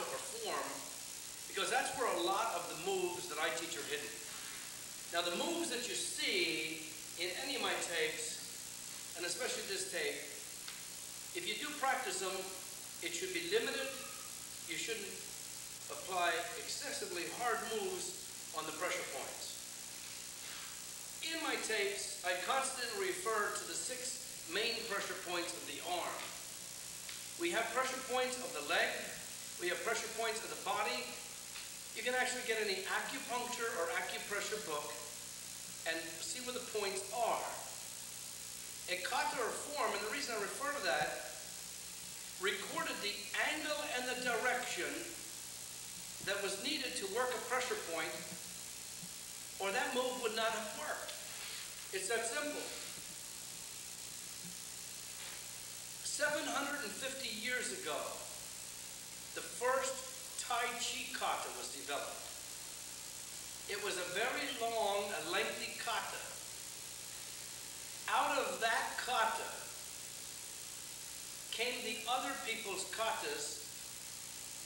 kata or form because that's where a lot of the moves that I teach are hidden. Now the moves that you see in any of my tapes, and especially this tape, if you do practice them, it should be limited. You shouldn't apply excessively hard moves on the pressure points. In my tapes, I constantly refer to the six main pressure points of the arm. We have pressure points of the leg, we have pressure points in the body, you can actually get any acupuncture or acupressure book and see where the points are. A kata or form, and the reason I refer to that, recorded the angle and the direction that was needed to work a pressure point, or that move would not have worked. It's that simple. 750 years ago, the first Tai Chi kata was developed. It was a very long, a lengthy kata. Out of that kata came the other people's katas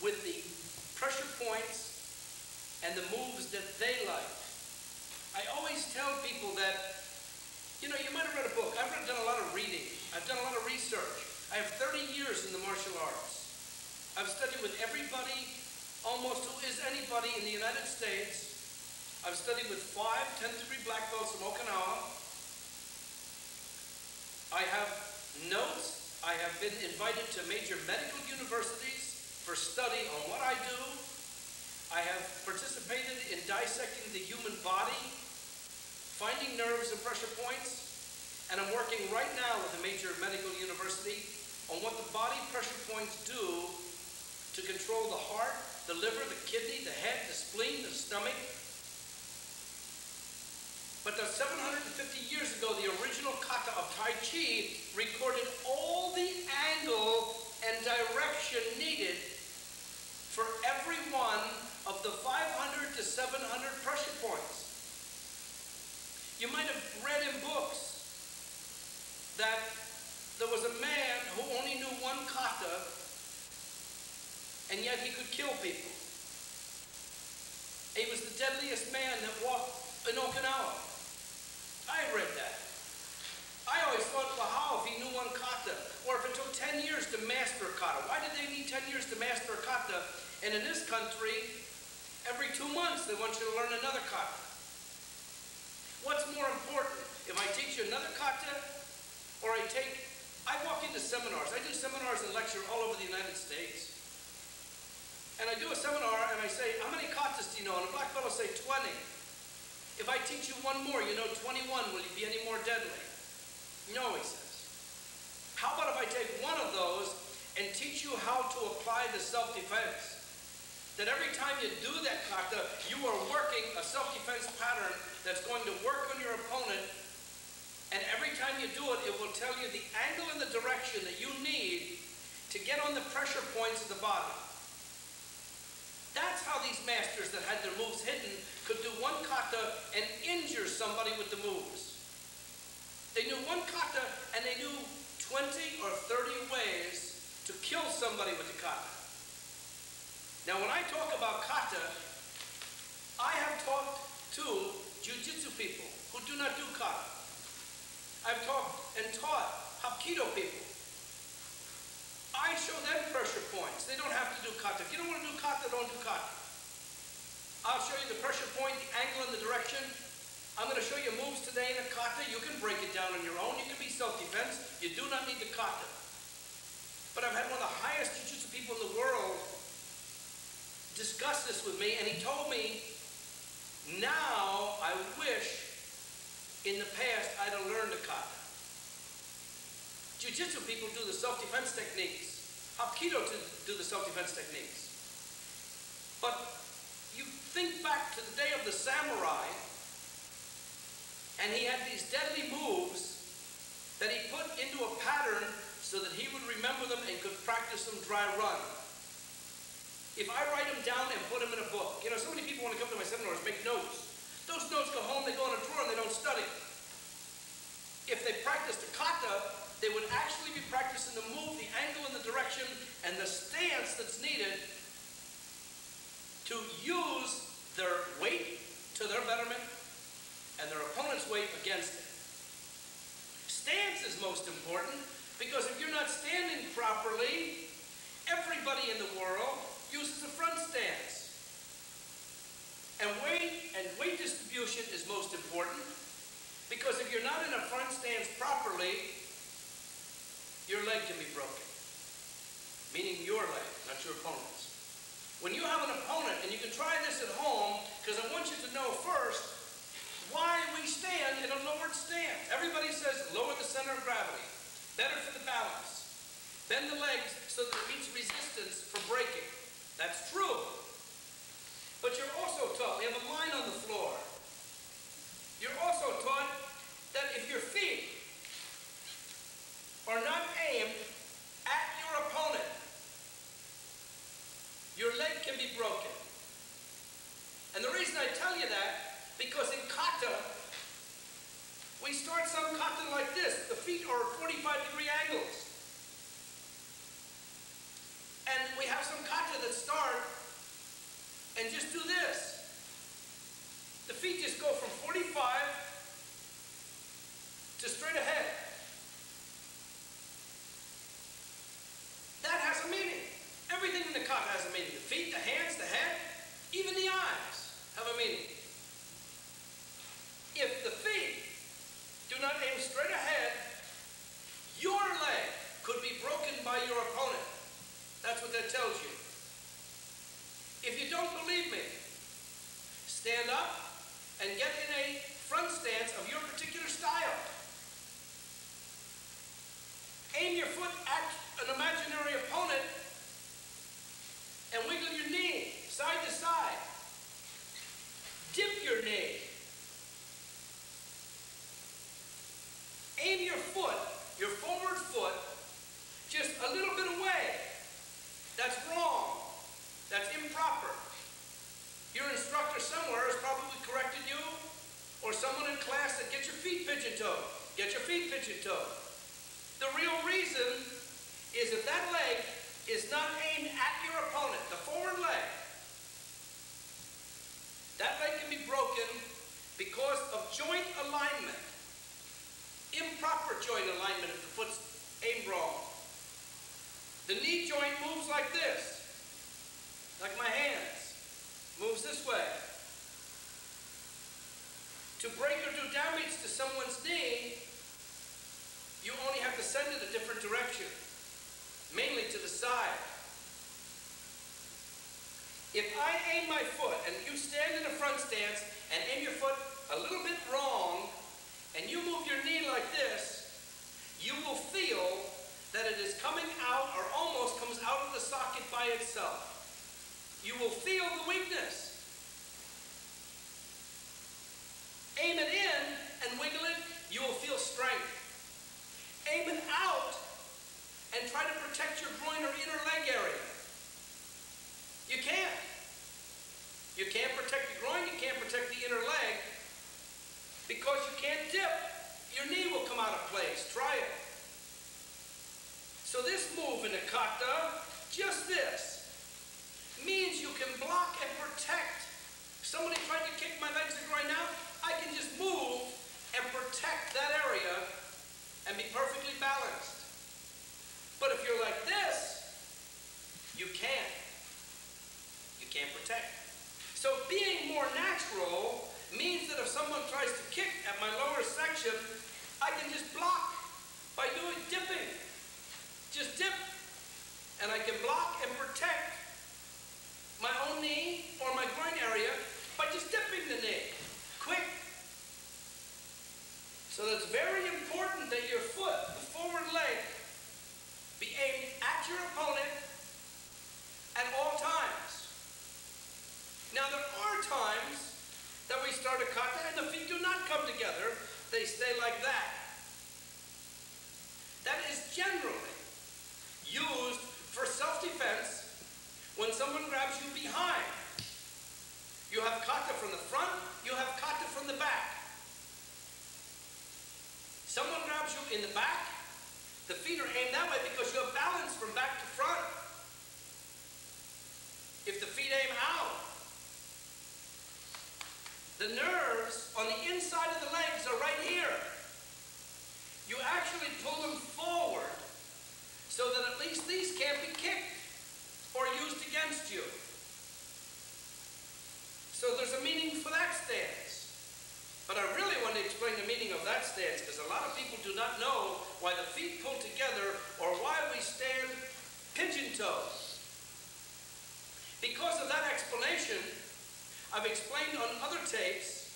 with the pressure points and the moves that they liked. I always tell people that, you know, you might have read a book. I've done a lot of reading. I've done a lot of research. I have 30 years in the martial arts. I've studied with everybody almost who is anybody in the United States. I've studied with five 10th degree black belts from Okinawa. I have notes. I have been invited to major medical universities for study on what I do. I have participated in dissecting the human body, finding nerves and pressure points, and I'm working right now with a major medical university on what the body pressure points do to control the heart, the liver, the kidney, the head, the spleen, the stomach. But the 750 years ago, the original kata of Tai Chi recorded all the angle and direction needed for every one of the 500 to 700 pressure points. You might have read in books that there was a man who only knew one kata and yet he could kill people. He was the deadliest man that walked in Okinawa. I read that. I always thought, well, how if he knew one kata? Or if it took 10 years to master a kata? Why did they need 10 years to master a kata? And in this country, every two months they want you to learn another kata. What's more important? If I teach you another kata, or I take, I walk into seminars. I do seminars and lecture all over the United States. And I do a seminar and I say, how many katas do you know? And a black will say 20. If I teach you one more, you know 21, will you be any more deadly? No, he says. How about if I take one of those and teach you how to apply the self-defense? That every time you do that kata, you are working a self-defense pattern that's going to work on your opponent and every time you do it, it will tell you the angle and the direction that you need to get on the pressure points of the body. These masters that had their moves hidden could do one kata and injure somebody with the moves. They knew one kata and they knew 20 or 30 ways to kill somebody with the kata. Now when I talk about kata, I have talked to jiu-jitsu people who do not do kata. I've talked and taught Hapkido people I show them pressure points. They don't have to do kata. If you don't want to do kata, don't do kata. I'll show you the pressure point, the angle, and the direction. I'm going to show you moves today in a kata. You can break it down on your own. You can be self-defense. You do not need the kata. But I've had one of the highest jiu-jitsu people in the world discuss this with me, and he told me, now I wish in the past I'd have learned the kata. Jiu-Jitsu people do the self-defense techniques. Hapkido do the self-defense techniques. But think back to the day of the samurai, and he had these deadly moves that he put into a pattern so that he would remember them and could practice them dry run. If I write them down and put them in a book, you know, so many people want to come to my seminars make notes. Those notes go home, they go in a drawer, and they don't study. If they practice the kata, they would actually be practicing the move, the angle and the direction, and the stance that's needed to use their weight to their betterment and their opponent's weight against it. Stance is most important because if you're not standing properly, everybody in the world uses a front stance. And weight and weight distribution is most important because if you're not in a front stance properly, your leg can be broken. Meaning your leg, not your opponent's. When you have an opponent, and you can try this at home, because I want you to know first why we stand in a lowered stance. Everybody says lower the center of gravity, better for the balance. Bend the legs so that it meets resistance for breaking. That's true. But you're also taught, we have a line on the floor. You're also taught that if your feet are not aimed at your opponent, your leg can be broken. And the reason I tell you that, because in kata, we start some kata like this. The feet are 45 degree angles. And we have some kata that start and just do this. The feet just go from 45 to straight ahead. That has a meaning. Everything in the kata has a meaning. The feet, the hands, the head, even the eyes have a meaning. If the feet do not aim straight ahead, your leg could be broken by your opponent. That's what that tells you. If you don't believe me, stand up and get in a front stance of your particular style. Aim your foot at an imaginary opponent and wiggle your knee side to side. Dip your knee. Aim your foot, your forward foot, just a little bit away. That's wrong. That's improper. Your instructor somewhere has probably corrected you, or someone in class said, get your feet pigeon-toed. Get your feet pigeon-toed. The real reason is if that leg is not aimed at your opponent, the forward leg, that leg can be broken because of joint alignment. Improper joint alignment if the foot's aimed wrong. The knee joint moves like this, like my hands, moves this way. To break or do damage to someone's knee, you only have to send it a different direction, mainly to the side. If I aim my foot and you stand in a front stance and aim your foot a little bit wrong and you move your knee like this, you will feel that it is coming out or almost comes out of the socket by itself. You will feel the weakness. Aim it in and wiggle it, you will feel strength. Aim it out and try to protect your groin or inner leg area. You can't. You can't protect the groin, you can't protect the inner leg because you can't dip. Your knee will come out of place. Try it. So this move in the kata, just this, means you can block and protect. Somebody tried to kick my legs and groin out, I can just move and protect that area and be perfectly balanced. But if you're like this, you can't. You can't protect. So being more natural means that if someone tries to kick at my lower section, I can just block by doing dipping. Just dip. And I can block and protect my own knee or my groin area by just dipping the knee quick. So it's very important that your foot, the forward leg, be aimed at your opponent at all times. Now there are times that we start a kata and the feet do not come together. They stay like that. That is generally used for self-defense when someone grabs you behind. You have kata from the front, you have kata from the back. Someone grabs you in the back, the feet are aimed that way because you have balance from back to front. If the feet aim out, The nerves on the inside of the legs are right here. You actually pull them forward so that at least these can't be kicked or used against you. So there's a meaning for that stance. But I really want to explain the meaning of that stance because a lot of people do not know why the feet pull together or why we stand pigeon toes. Because of that explanation, I've explained on other tapes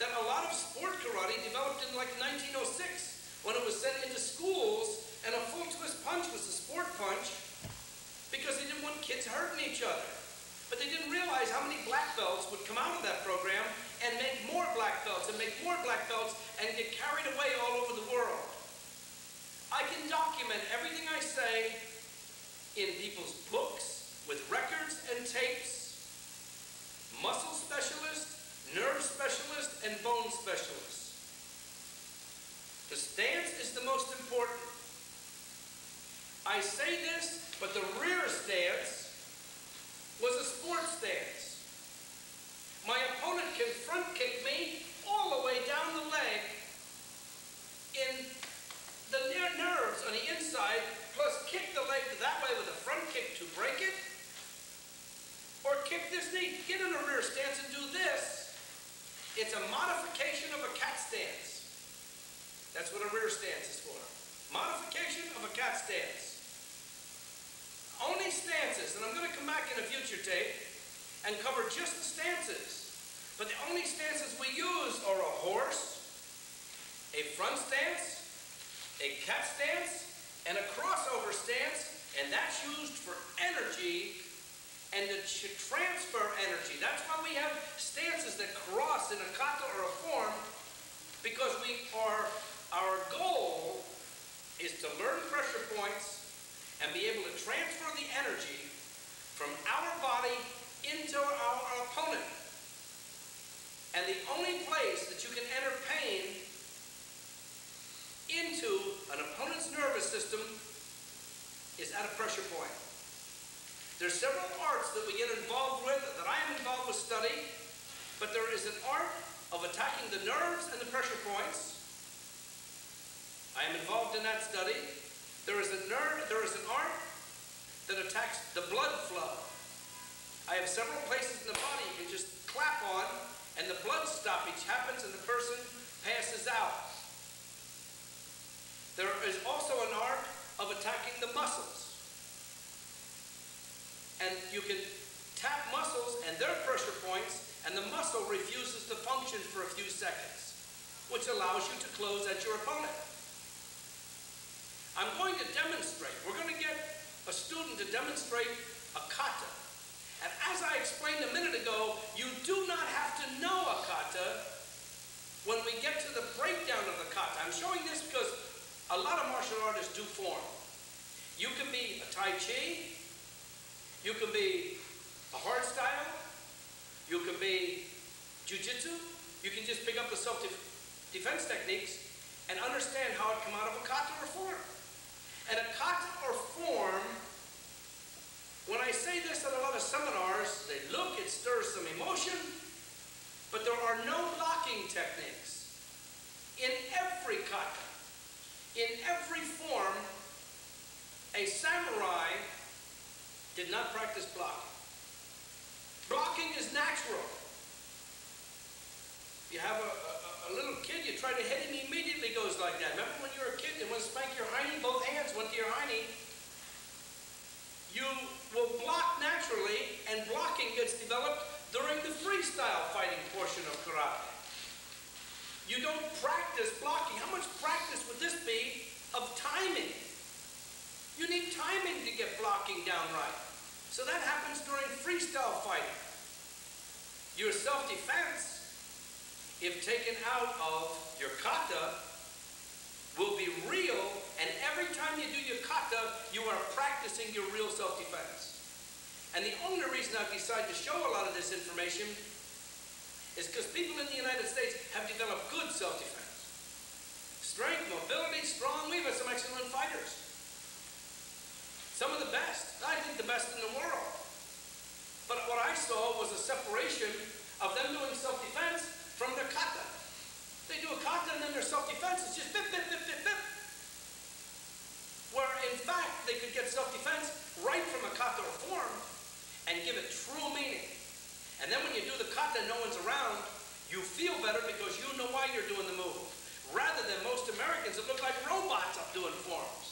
that a lot of sport karate developed in like 1906 when it was sent into schools and a full twist punch was a sport punch because they didn't want kids hurting each other. But they didn't realize how many black belts would come out of that program and make more black belts and make more black belts and get carried away all over the world. I can document everything I say in people's books with records and tapes muscle specialist, nerve specialist, and bone specialist. The stance is the most important. I say this, but the rear stance was a sports stance. My opponent can front kick me all the way down the leg in the near nerves on the inside, plus kick the leg that way with a front kick to break it, or kick this knee, get in a rear stance and do this. It's a modification of a cat stance. That's what a rear stance is for. Modification of a cat stance. Only stances, and I'm going to come back in a future tape and cover just the stances. But the only stances we use are a horse, a front stance, a cat stance, and a crossover stance, and that's used for energy and to transfer energy. That's why we have stances that cross in a kata or a form, because we are, our goal is to learn pressure points and be able to transfer the energy from our body into our opponent. And the only place that you can enter pain into an opponent's nervous system is at a pressure point. There's several arts that we get involved with, that I am involved with study, but there is an art of attacking the nerves and the pressure points. I am involved in that study. There is a nerve, there is an art that attacks the blood flow. I have several places in the body you can just clap on, and the blood stoppage happens and the person passes out. There is also an art of attacking the muscles and you can tap muscles and their pressure points, and the muscle refuses to function for a few seconds, which allows you to close at your opponent. I'm going to demonstrate. We're going to get a student to demonstrate a kata. And as I explained a minute ago, you do not have to know a kata when we get to the breakdown of the kata. I'm showing this because a lot of martial artists do form. You can be a Tai Chi, you can be a hard style. You can be jujitsu. You can just pick up the self-defense techniques and understand how it come out of a kata or form. And a kata or form, when I say this at a lot of seminars, they look, it stirs some emotion, but there are no blocking techniques. In every kata, in every form, a samurai did not practice blocking. Blocking is natural. You have a, a, a, little kid, you try to hit him, he immediately goes like that. Remember when you were a kid and when spank your hiney, both hands went to your hiney. You will block naturally, and blocking gets developed during the freestyle fighting portion of karate. You don't practice blocking. How much practice would this be of timing? You need timing to get blocking down right. So that happens during freestyle fighting. Your self-defense, if taken out of your kata, will be real, and every time you do your kata, you are practicing your real self-defense. And the only reason I've decided to show a lot of this information is because people in the United States have developed good self-defense. Strength, mobility, strong, we have some excellent fighters. Some of the best. I think the best in the world. But what I saw was a separation of them doing self-defense from their kata. They do a kata and then their self-defense is just bip, bip, bip, bip, bip. Where in fact they could get self-defense right from a kata or form and give it true meaning. And then when you do the kata no one's around, you feel better because you know why you're doing the move. Rather than most Americans that look like robots up doing forms.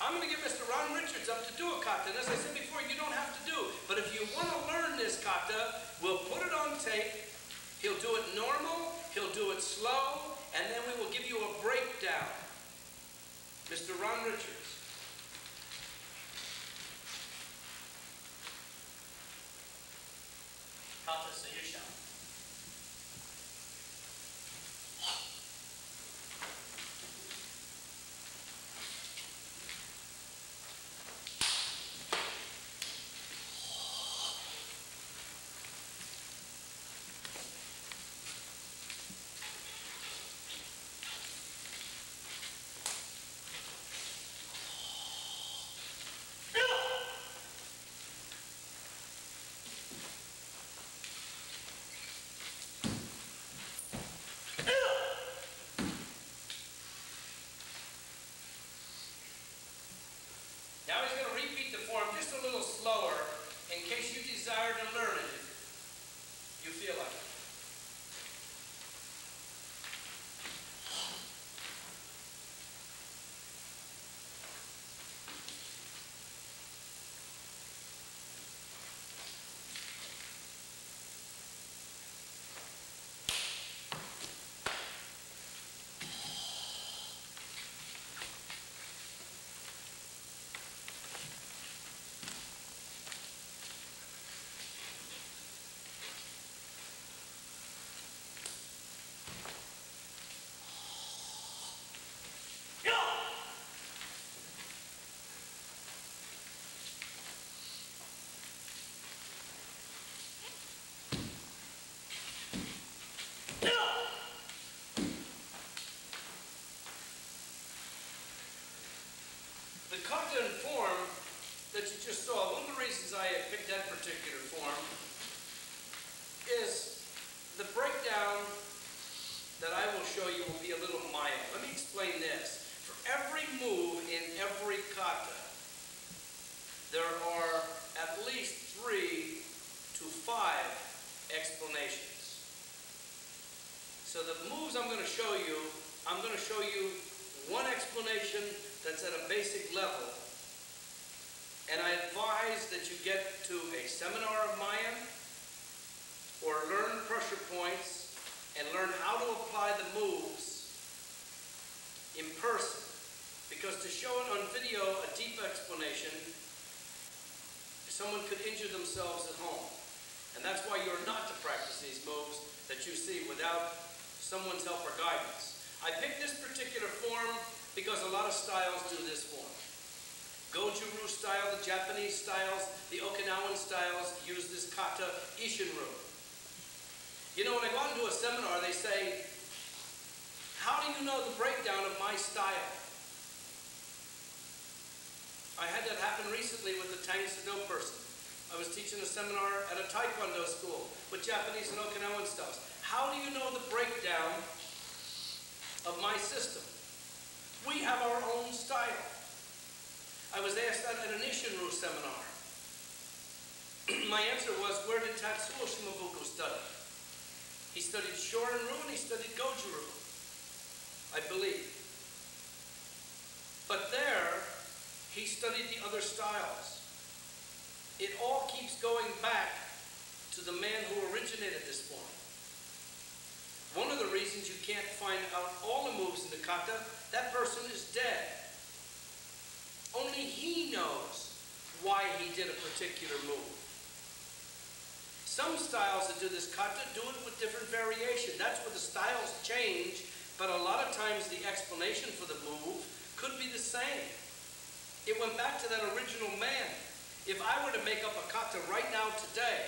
I'm going to get Mr. Ron Richards up to do a kata. And as I said before, you don't have to do. But if you want to learn this kata, we'll put it on tape. He'll do it normal. He'll do it slow. And then we will give you a breakdown. Mr. Ron Richards. Kata explanation that's at a basic level. And I advise that you get to a seminar of mine or learn pressure points and learn how to apply the moves in person. Because to show it on video, a deep explanation, someone could injure themselves at home. And that's why you're not to practice these moves that you see without someone's help or guidance. I picked this particular form because a lot of styles do this form. Goju-ryu style, the Japanese styles, the Okinawan styles use this kata Isshin-ryu. You know, when I go out and do a seminar, they say, how do you know the breakdown of my style? I had that happen recently with the Tang Soo Do person. I was teaching a seminar at a Taekwondo school with Japanese and Okinawan styles. How do you know the breakdown of my system? We have our own style. I was asked that at an Isshin-ryu seminar. My answer was, where did Tatsuo Shimabuku study? He studied Shorin-ryu and he studied Goju-ryu, I believe. But there, he studied the other styles. It all keeps going back to the man who originated this form. One of the reasons you can't find out all the moves in the kata, that person is dead. Only he knows why he did a particular move. Some styles that do this kata do it with different variation. That's where the styles change, but a lot of times the explanation for the move could be the same. It went back to that original man. If I were to make up a kata right now today,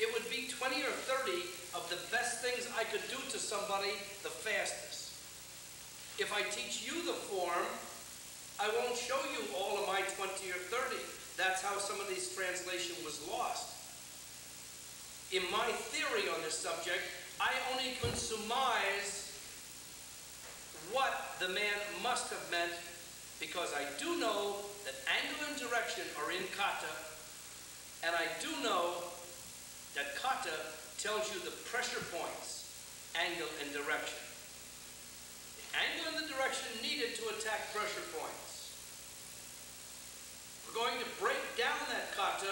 it would be 20 or 30 of the best things I could do to somebody the fastest. If I teach you the form, I won't show you all of my 20 or 30. That's how some of these translation was lost. In my theory on this subject, I only can surmise what the man must have meant because I do know that angle and direction are in kata, and I do know that kata tells you the pressure points, angle and direction. Angle and the direction needed to attack pressure points. We're going to break down that kata,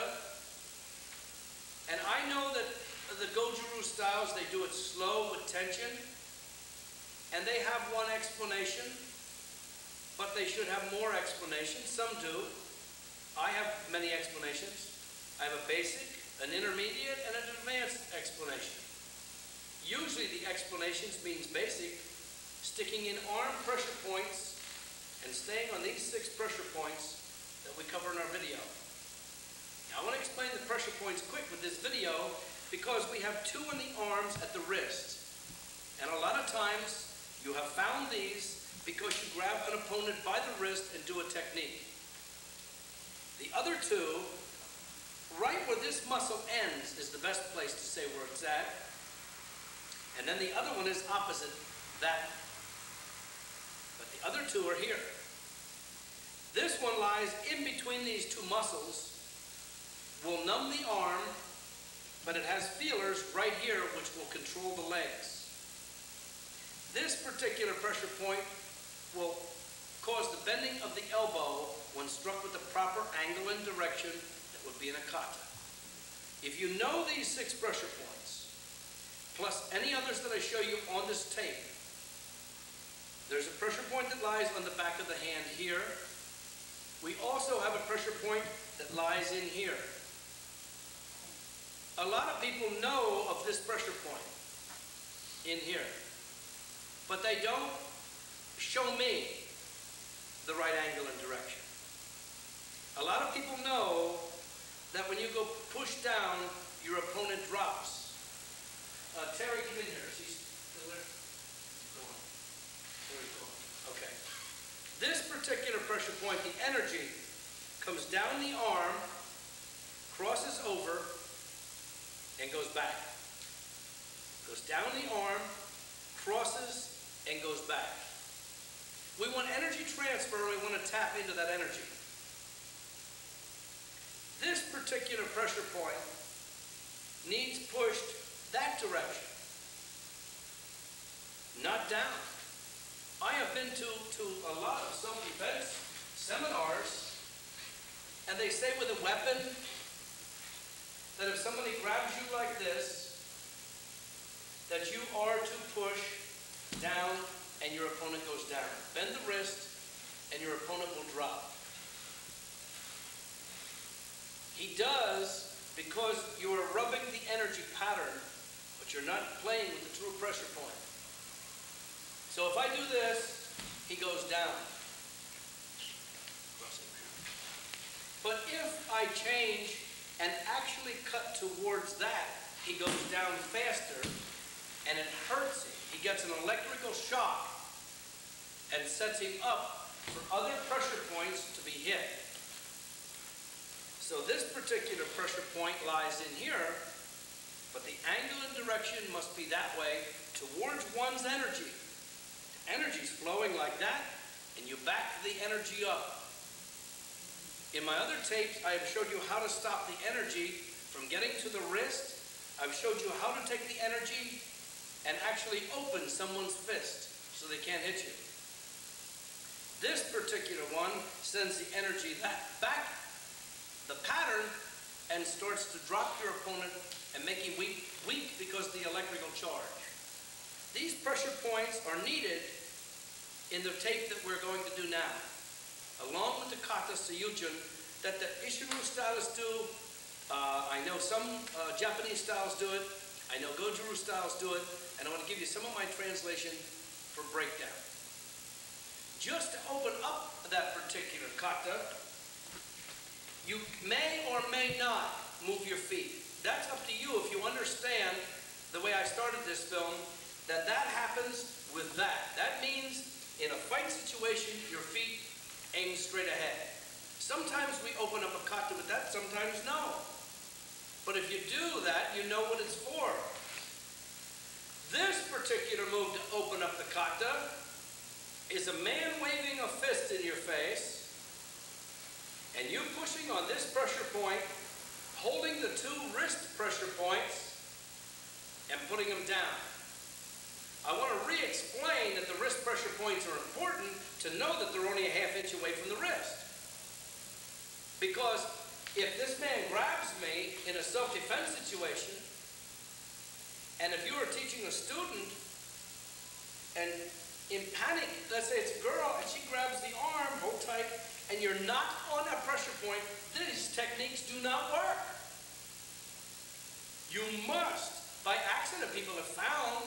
and I know that the Goju-Ryu styles, they do it slow with tension, and they have one explanation, but they should have more explanations. Some do. I have many explanations. I have a basic, an intermediate, and an advanced explanation. Usually the explanations means basic, sticking in arm pressure points and staying on these six pressure points that we cover in our video. Now I want to explain the pressure points quick with this video because we have two in the arms at the wrist. And a lot of times you have found these because you grab an opponent by the wrist and do a technique. The other two, right where this muscle ends is the best place to say where it's at. And then the other one is opposite that. Other two are here. This one lies in between these two muscles, will numb the arm, but it has feelers right here which will control the legs. This particular pressure point will cause the bending of the elbow when struck with the proper angle and direction that would be in a kata. If you know these six pressure points, plus any others that I show you on this tape, there's a pressure point that lies on the back of the hand here. We also have a pressure point that lies in here. A lot of people know of this pressure point in here, but they don't show me the right angle and direction. A lot of people know that when you go push down, your opponent drops. Uh, Terry, come in here. She's still there? Go on. There we go. Okay. This particular pressure point, the energy, comes down the arm, crosses over, and goes back. Goes down the arm, crosses, and goes back. We want energy transfer, we want to tap into that energy. This particular pressure point needs pushed that direction, not down. I have been to, to a lot of self-defense seminars, and they say with a weapon that if somebody grabs you like this, that you are to push down and your opponent goes down. Bend the wrist and your opponent will drop. He does because you are rubbing the energy pattern, but you're not playing with the true pressure point. So if I do this, he goes down. But if I change and actually cut towards that, he goes down faster and it hurts him. He gets an electrical shock and sets him up for other pressure points to be hit. So this particular pressure point lies in here, but the angle and direction must be that way towards one's energy. Energy's flowing like that, and you back the energy up. In my other tapes, I have showed you how to stop the energy from getting to the wrist. I've showed you how to take the energy and actually open someone's fist so they can't hit you. This particular one sends the energy back the pattern and starts to drop your opponent and make him weak, weak because the electrical charge. These pressure points are needed in the tape that we're going to do now, along with the kata Seiuchin that the Isshin-Ryu stylists do. Uh, I know some uh, Japanese styles do it. I know Goju-Ryu styles do it. And I want to give you some of my translation for breakdown just to open up that particular kata, you may or may not move your feet. That's up to you if you understand the way I started this film, that that happens with that. That means in a fight situation, your feet aim straight ahead. Sometimes we open up a kata with that, sometimes no. But if you do that, you know what it's for. This particular move to open up the kata is a man waving a fist in your face and you pushing on this pressure point, holding the two wrist pressure points and putting them down. I want to re-explain that the wrist pressure points are important to know that they're only a half inch away from the wrist. Because if this man grabs me in a self-defense situation, and if you were teaching a student and in panic, let's say it's a girl and she grabs the arm, hold tight, and you're not on a pressure point, these techniques do not work. You must, by accident, people have found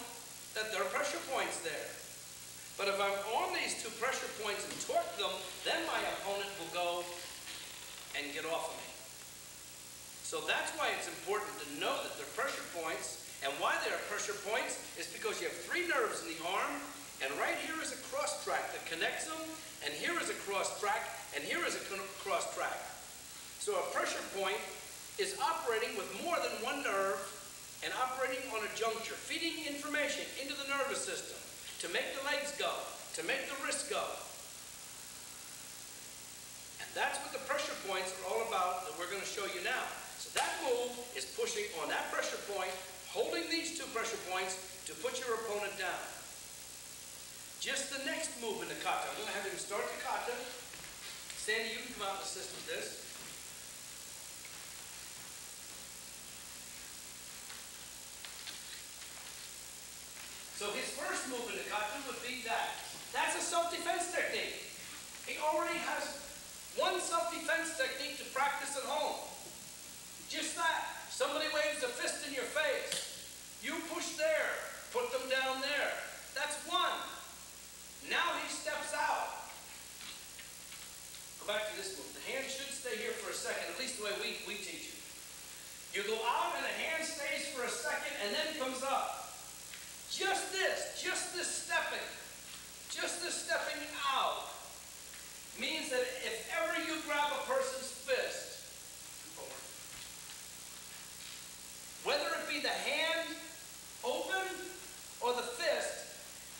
that there are pressure points there. But if I'm on these two pressure points and torque them, then my opponent will go and get off of me. So that's why it's important to know that they're pressure points, and why they are pressure points is because you have three nerves in the arm and right here is a cross track that connects them, and here is a cross track, and here is a cross track. So a pressure point is operating with more than one nerve and operating on a juncture, feeding information into the nervous system to make the legs go, to make the wrists go. And that's what the pressure points are all about that we're going to show you now. So that move is pushing on that pressure point, holding these two pressure points to put your opponent down. Just the next move in the kata. I'm going to have him start the kata. Sandy, you can come out and assist with this. So his first move in the kata would be that. That's a self-defense technique. He already has one self-defense technique to practice at home. Just that. Somebody waves a fist in your face. You push there. Put them down there. That's one. Now he steps out. Go back to this move. The hand should stay here for a second, at least the way we, we teach it. You go out and the hand stays for a second and then comes up. Just this, just this stepping, just this stepping out means that if ever you grab a person's fist, whether it be the hand open or the fist,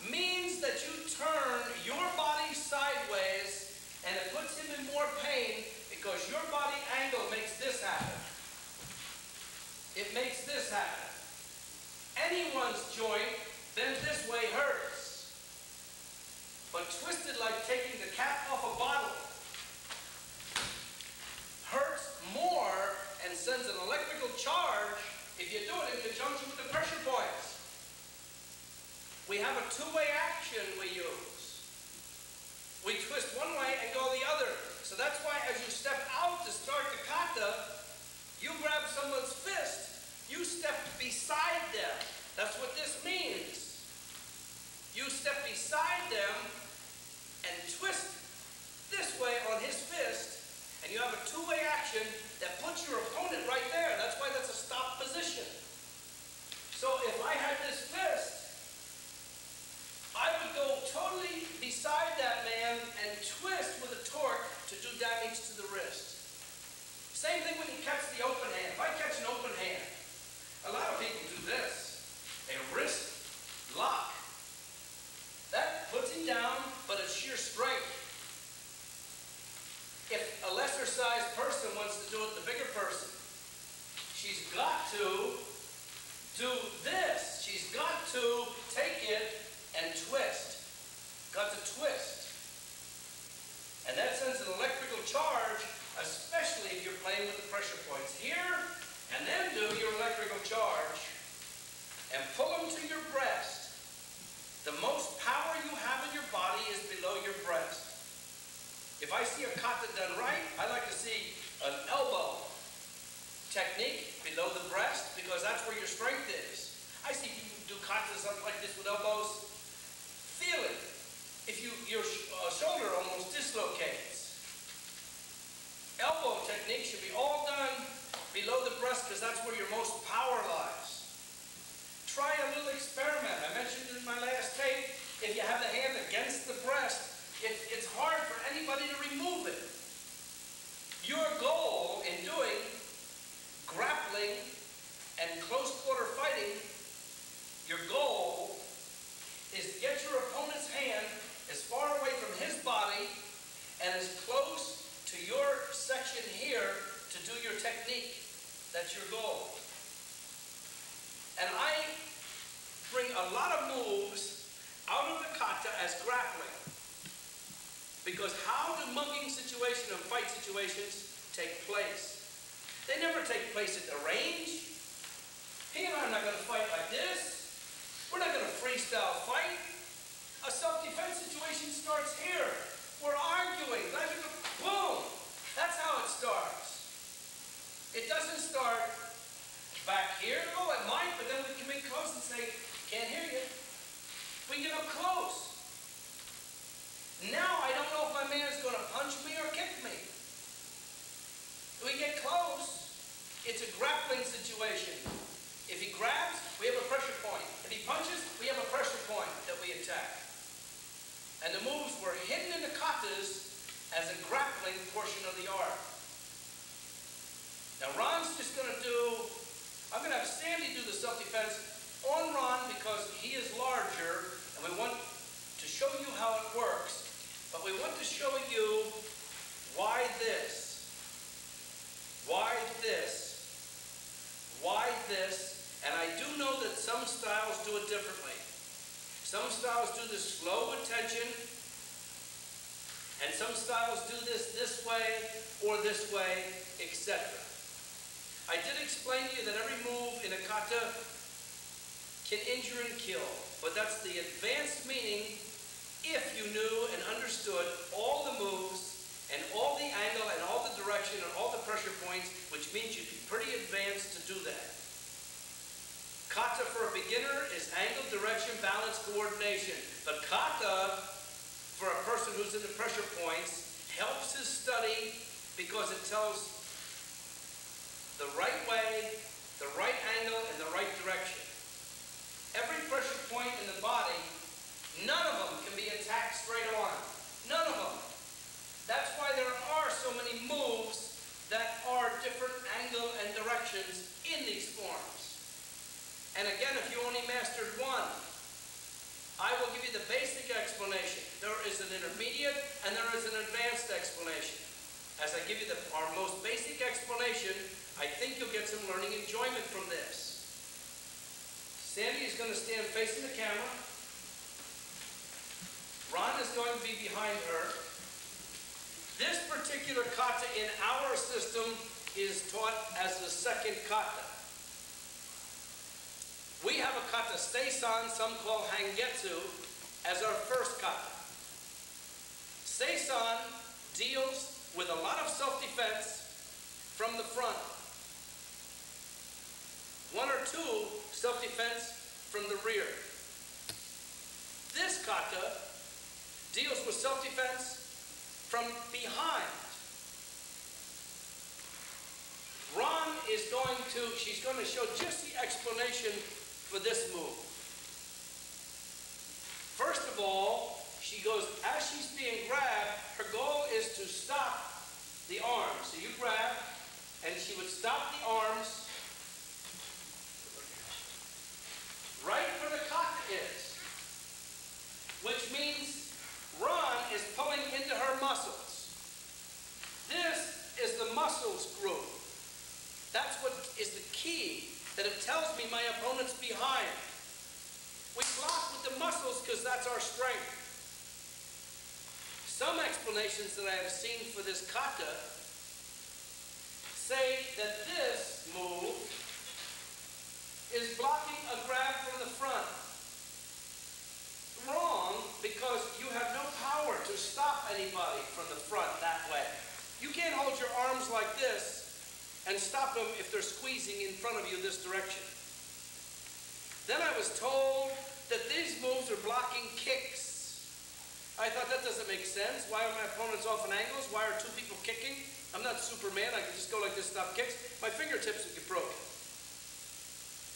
means that you turn your body sideways and it puts him in more pain because your body angle makes this happen. It makes this happen. Anyone's joint bent this way hurts. But twisted like taking the cap off a bottle hurts more and sends an electrical charge if you do it in conjunction with the pressure points. We have a two-way action we use. We twist one way and go the other. So that's why as you step out to start the kata, you grab someone's fist, you step beside them. That's what this means. You step beside them and twist this way on his fist, and you have a two-way action that puts your opponent right there. That's why that's a stop position. So if I had this fist, I would go totally beside that man and twist with a torque to do damage to the wrist. Same thing when he catch And the moves were hidden in the katas as a grappling portion of the art. Now Ron's just going to do, I'm going to have Sandy do the self-defense on Ron because he is larger and we want to show you how it works, but we want to show you why this, why this, why this, and I do know that some styles do it differently. Some styles do this slow attention, and some styles do this this way or this way, etc. I did explain to you that every move in a kata can injure and kill, but that's the advanced meaning if you knew and understood all the moves and all the angle and all the direction and all the pressure points, which means you'd be pretty advanced to do that. Kata for a beginner is angle, direction, balance, coordination. But kata for a person who's in the pressure points helps his study because it tells the right way, the right angle, and the right direction. Every pressure point in the body, none of them can be attacked straight on. None of them. That's why there are so many moves that are different angle and directions in these forms. And again, if you only mastered one, I will give you the basic explanation. There is an intermediate and there is an advanced explanation. As I give you the, our most basic explanation, I think you'll get some learning enjoyment from this. Sandy is going to stand facing the camera. Ron is going to be behind her. This particular kata in our system is taught as the second kata. We have a kata Seisan, some call Hangetsu, as our first kata. Seisan deals with a lot of self-defense from the front. One or two self-defense from the rear. This kata deals with self-defense from behind. Ron is going to, she's going to show just the explanation for this move. First of all, she goes, as she's being grabbed, her goal is to stop the arms. So you grab, and she would stop the arms right where the cock is, which means Ron is pulling into her muscles. This is the muscles group. That's what is the key that it tells me my opponent's behind. We block with the muscles because that's our strength. Some explanations that I have seen for this kata say that this move is blocking a grab from the front. Wrong, because you have no power to stop anybody from the front that way. You can't hold your arms like this and stop them if they're squeezing in front of you in this direction. Then I was told that these moves are blocking kicks. I thought that doesn't make sense. Why are my opponents off in angles? Why are two people kicking? I'm not Superman. I can just go like this, stop kicks. My fingertips would get broken.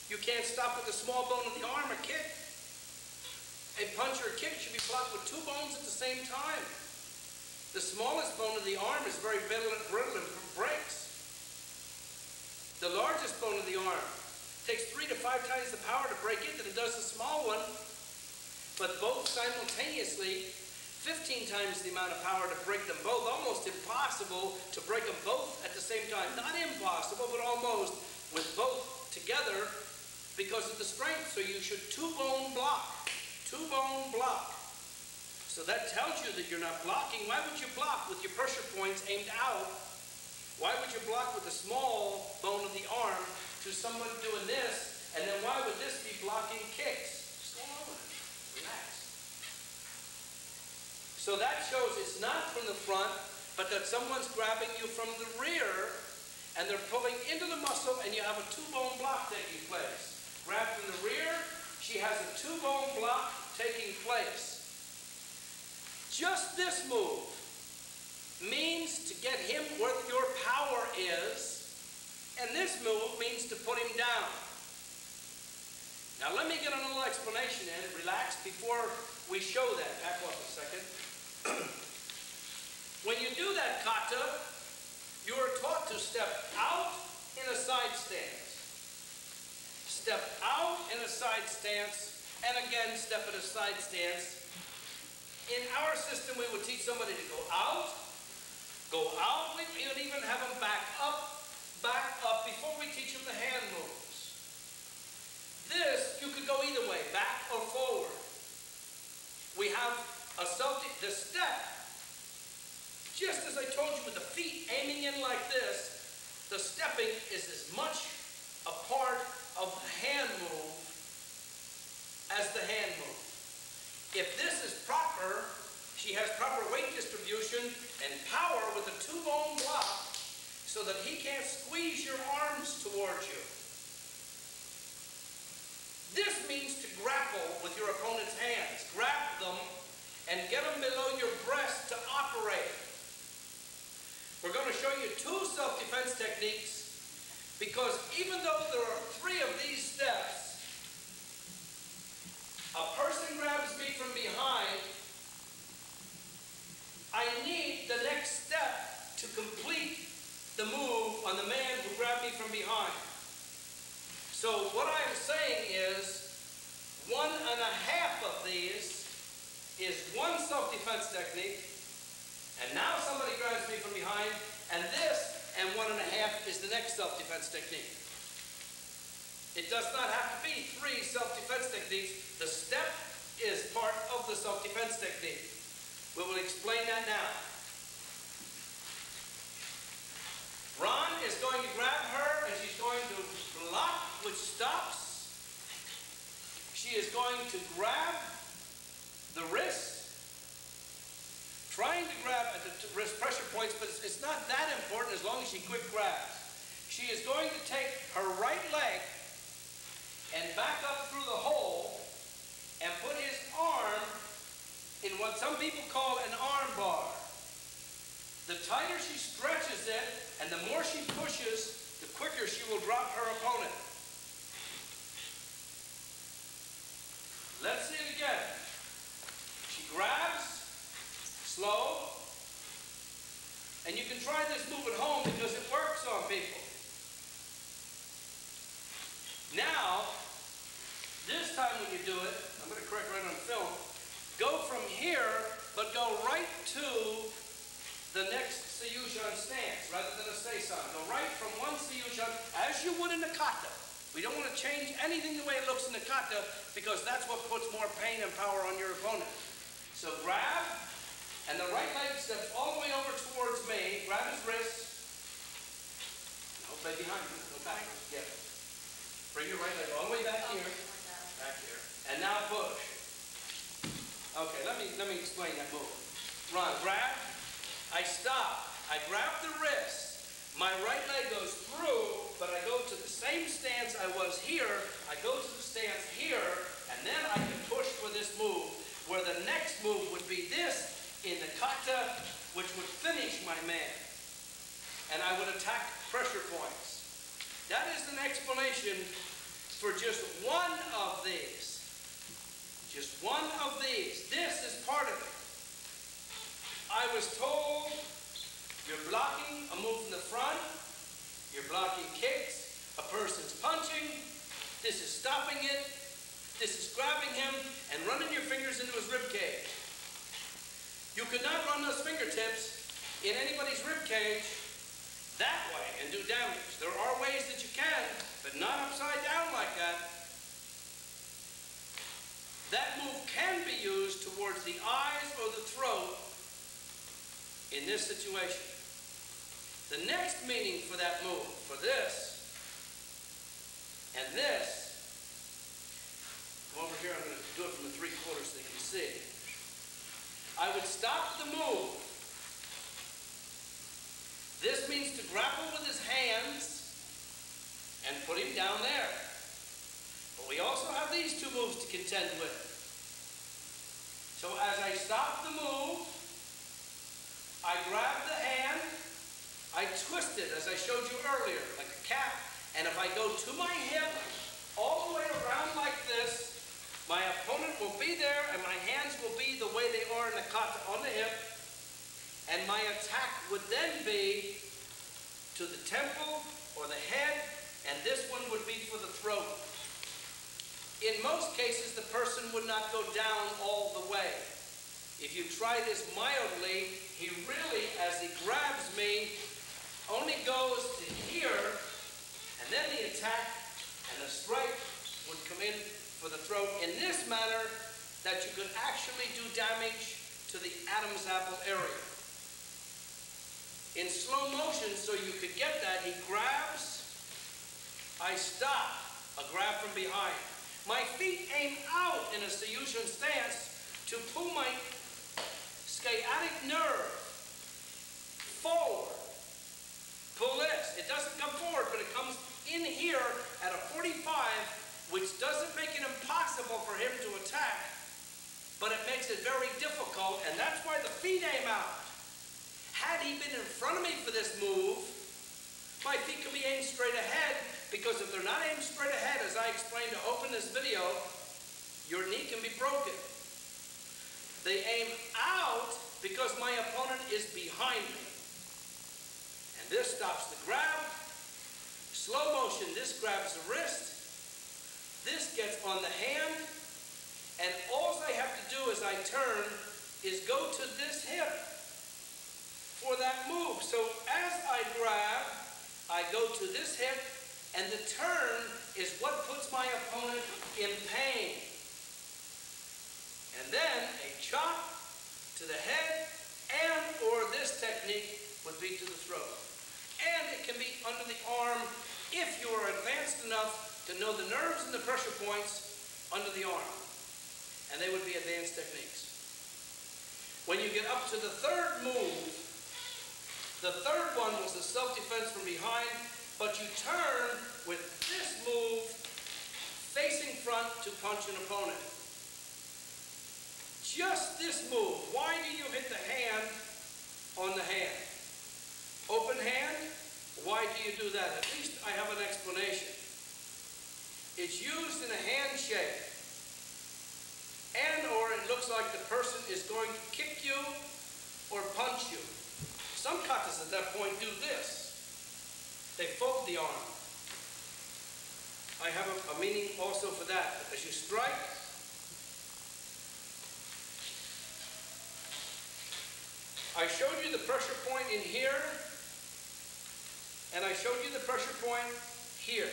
You can't stop with a small bone in the arm or kick. A punch or a kick should be blocked with two bones at the same time. The smallest bone in the arm is very brittle and breaks. The largest bone of the arm takes three to five times the power to break it than it does the small one. But both simultaneously, 15 times the amount of power to break them both. Almost impossible to break them both at the same time. Not impossible, but almost with both together because of the strength. So you should two bone block. Two bone block. So that tells you that you're not blocking. Why would you block with your pressure points aimed out? Why would you block with the small bone of the arm to someone doing this? And then why would this be blocking kicks? So that shows it's not from the front, but that someone's grabbing you from the rear and they're pulling into the muscle and you have a two-bone block taking place. Grab from the rear, she has a two-bone block taking place. Just this move means to get him where your power is, and this move means to put him down. Now let me get a little explanation in, relax, before we show that. Back off a second. when you do that kata, you are taught to step out in a side stance. Step out in a side stance, and again step in a side stance. In our system, we would teach somebody to go out, go out, we would even have them back up, back up, before we teach them the hand moves. This, you could go either way, back or forward. We have a self, the step, just as I told you with the feet aiming in like this, the stepping is as much a part of the hand move as the hand move. If this is proper, she has proper weight distribution and power with a two-bone block so that he can't squeeze your arms towards you. This means to grapple with your opponent's hands. Grab them and get them below your breast to operate. We're going to show you two self-defense techniques because even though there are three of these steps, a person grabs me from behind, I need the next step to complete the move on the man who grabbed me from behind. So what I am saying is one and a half of these is one self-defense technique, and now somebody grabs me from behind, and this and one and a half is the next self-defense technique. It does not have to be three self-defense techniques. The step is part of the self-defense technique. We will explain that now. Ron is going to grab her and she's going to block, which stops. She is going to grab the wrist, trying to grab at the wrist pressure points, but it's, not that important as long as she quick grabs. She is going to take her right leg and back up through the hole and put his arm in what some people call an arm bar. The tighter she stretches it and the more she pushes, the quicker she will drop her opponent. Let's see it again She grabs, slow, and you can try this move at home because it works on people. Now, this time when you do it, I'm going to correct right on film, go from here, but go right to the next Seiuchin stance rather than a Seisan. Go right from one Seiuchin as you would in the kata. We don't want to change anything the way it looks in the kata because that's what puts more pain and power on your opponent. So grab, and the right leg steps all the way over towards me. Grab his wrist. No, play behind you. Go backwards. Yeah. Bring your right leg all the way back here. Back here. And now push. Okay, let me let me explain that move. Ron, grab. I stop. I grab the wrist. My right leg goes through, but I go to the same stance I was here. I go to the stance here, and then I can push for this move where the next move would be this in the kata, which would finish my man. And I would attack pressure points. That is an explanation for just one of these. Just one of these. This is part of it. I was told you're blocking a move from the front, you're blocking kicks, a person's punching, This is stopping it. This is grabbing him and running your fingers into his rib cage. You could not run those fingertips in anybody's rib cage that way and do damage. There are ways that you can, but not upside down like that. That move can be used towards the eyes or the throat in this situation. The next meaning for that move, for this and this, come over here, I'm going to do it from the three quarters so they can see. I would stop the move. This means to grapple with his hands and put him down there. But we also have these two moves to contend with. So as I stop the move, I grab the hand, I twist it as I showed you earlier, like a cap, and if I go to my hip, all the way around like this, my opponent will be there and my hands will be the way they are in the kata on the hip, and my attack would then be to the temple or the head, and this one would be for the throat. In most cases, the person would not go down all the way. If you try this mildly, he really, as he grabs me, only goes to here, and then the attack and the strike would come in for the throat in this manner that you could actually do damage to the Adam's apple area. In slow motion, so you could get that, he grabs, I stop, a grab from behind. My feet aim out in a Seiuchin stance to pull my sciatic nerve forward. Pull this. It doesn't come forward, but it comes in here at a 45, which doesn't make it impossible for him to attack, but it makes it very difficult, and that's why the feet aim out. Had he been in front of me for this move, my feet could be aimed straight ahead, because if they're not aimed straight ahead, as I explained to open this video, your knee can be broken. They aim out because my opponent is behind me. And this stops the grab. Slow motion, this grabs the wrist. This gets on the hand. And all I have to do as I turn is go to this hip for that move. So as I grab, I go to this hip, and the turn is what puts my opponent in pain. And then a chop to the head and or this technique would be to the throat. And it can be under the arm if you are advanced enough to know the nerves and the pressure points under the arm. And they would be advanced techniques. When you get up to the third move, the third one was the self-defense from behind, but you turn with this move facing front to punch an opponent. Just this move. Why do you hit the hand on the hand? Open hand, why do you do that? At least I have an explanation. It's used in a handshake. And or it looks like the person is going to kick you or punch you. Some katas at that point do this. They fold the arm. I have a, a meaning also for that. As you strike, I showed you the pressure point in here, and I showed you the pressure point here.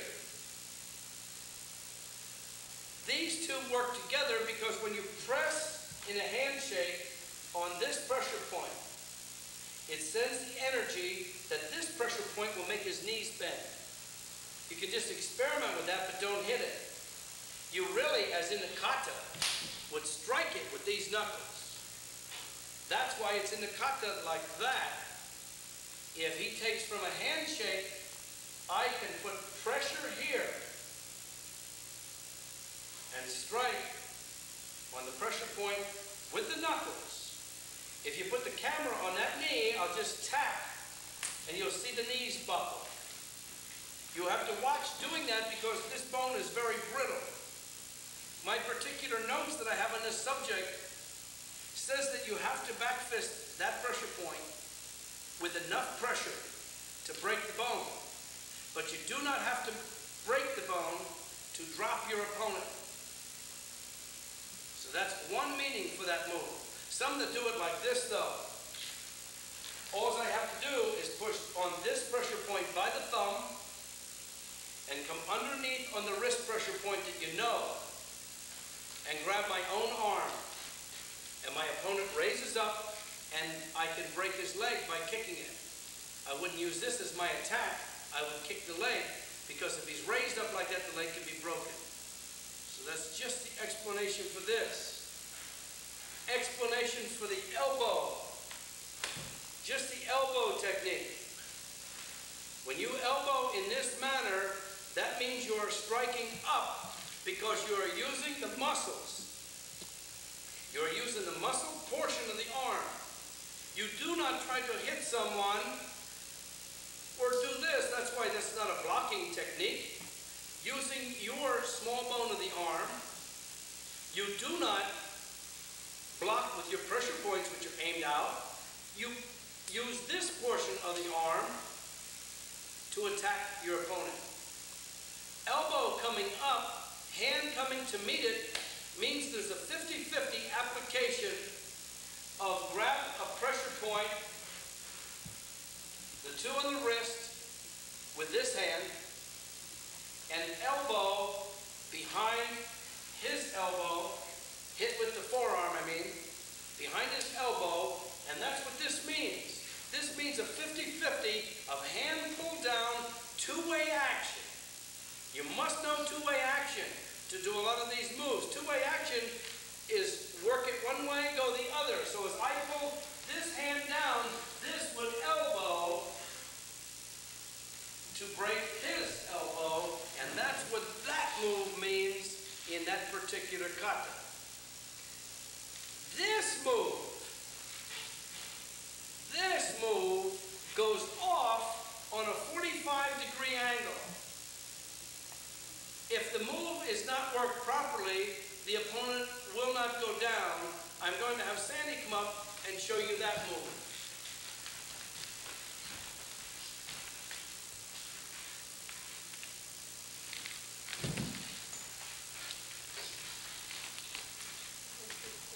These two work together because when you press in a handshake on this pressure point, it sends the energy that this pressure point will make his knees bend. You can just experiment with that, but don't hit it. You really, as in the kata, would strike it with these knuckles. That's why it's in the kata like that. If he takes from a handshake, I can put pressure here and strike on the pressure point with the knuckles. If you put the camera on that knee, I'll just tap and you'll see the knees buckle. You have to watch doing that because this bone is very brittle. My particular notes that I have on this subject says that you have to back fist that pressure point with enough pressure to break the bone. But you do not have to break the bone to drop your opponent. So that's one meaning for that move. Some that do it like this though. All I have to do is push on this pressure point by the thumb and come underneath on the wrist pressure point that you know and grab my own arm. And my opponent raises up and I can break his leg by kicking it. I wouldn't use this as my attack. I would kick the leg because if he's raised up like that, the leg can be broken. So that's just the explanation for this. Explanation for the elbow. Just the elbow technique. When you elbow in this manner, that means you are striking up because you are using the muscles. You are using the muscle portion of the arm. You do not try to hit someone or do this. That's why this is not a blocking technique. Using your small bone of the arm, you do not block with your pressure points which are aimed out. You use this portion of the arm to attack your opponent. Elbow coming up, hand coming to meet it, means there's a 50-50 application of grab a pressure point, the two on the wrist with this hand, and elbow behind his elbow, hit with the forearm, I mean, behind his elbow, and that's what this means. This means a 50-50 of hand pull down, two-way action. You must know two-way action to do a lot of these moves. Two-way action is work it one way, go the other. So as I pull this hand down, this would elbow to break his elbow, and that's what that move means in that particular kata. This move, this move goes off on a 45 degree angle. If the move is not worked properly, the opponent will not go down. I'm going to have Sandy come up and show you that move.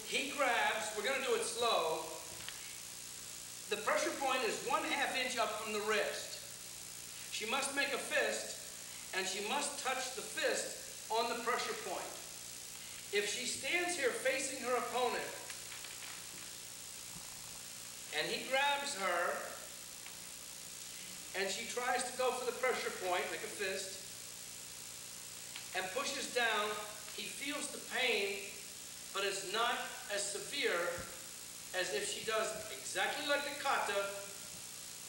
He grabs, we're going to do it slow. The pressure point is one half inch up from the wrist. She must make a fist and she must touch the fist on the pressure point. If she stands here facing her opponent, and he grabs her, and she tries to go for the pressure point, like a fist, and pushes down, he feels the pain, but it's not as severe as if she does exactly like the kata,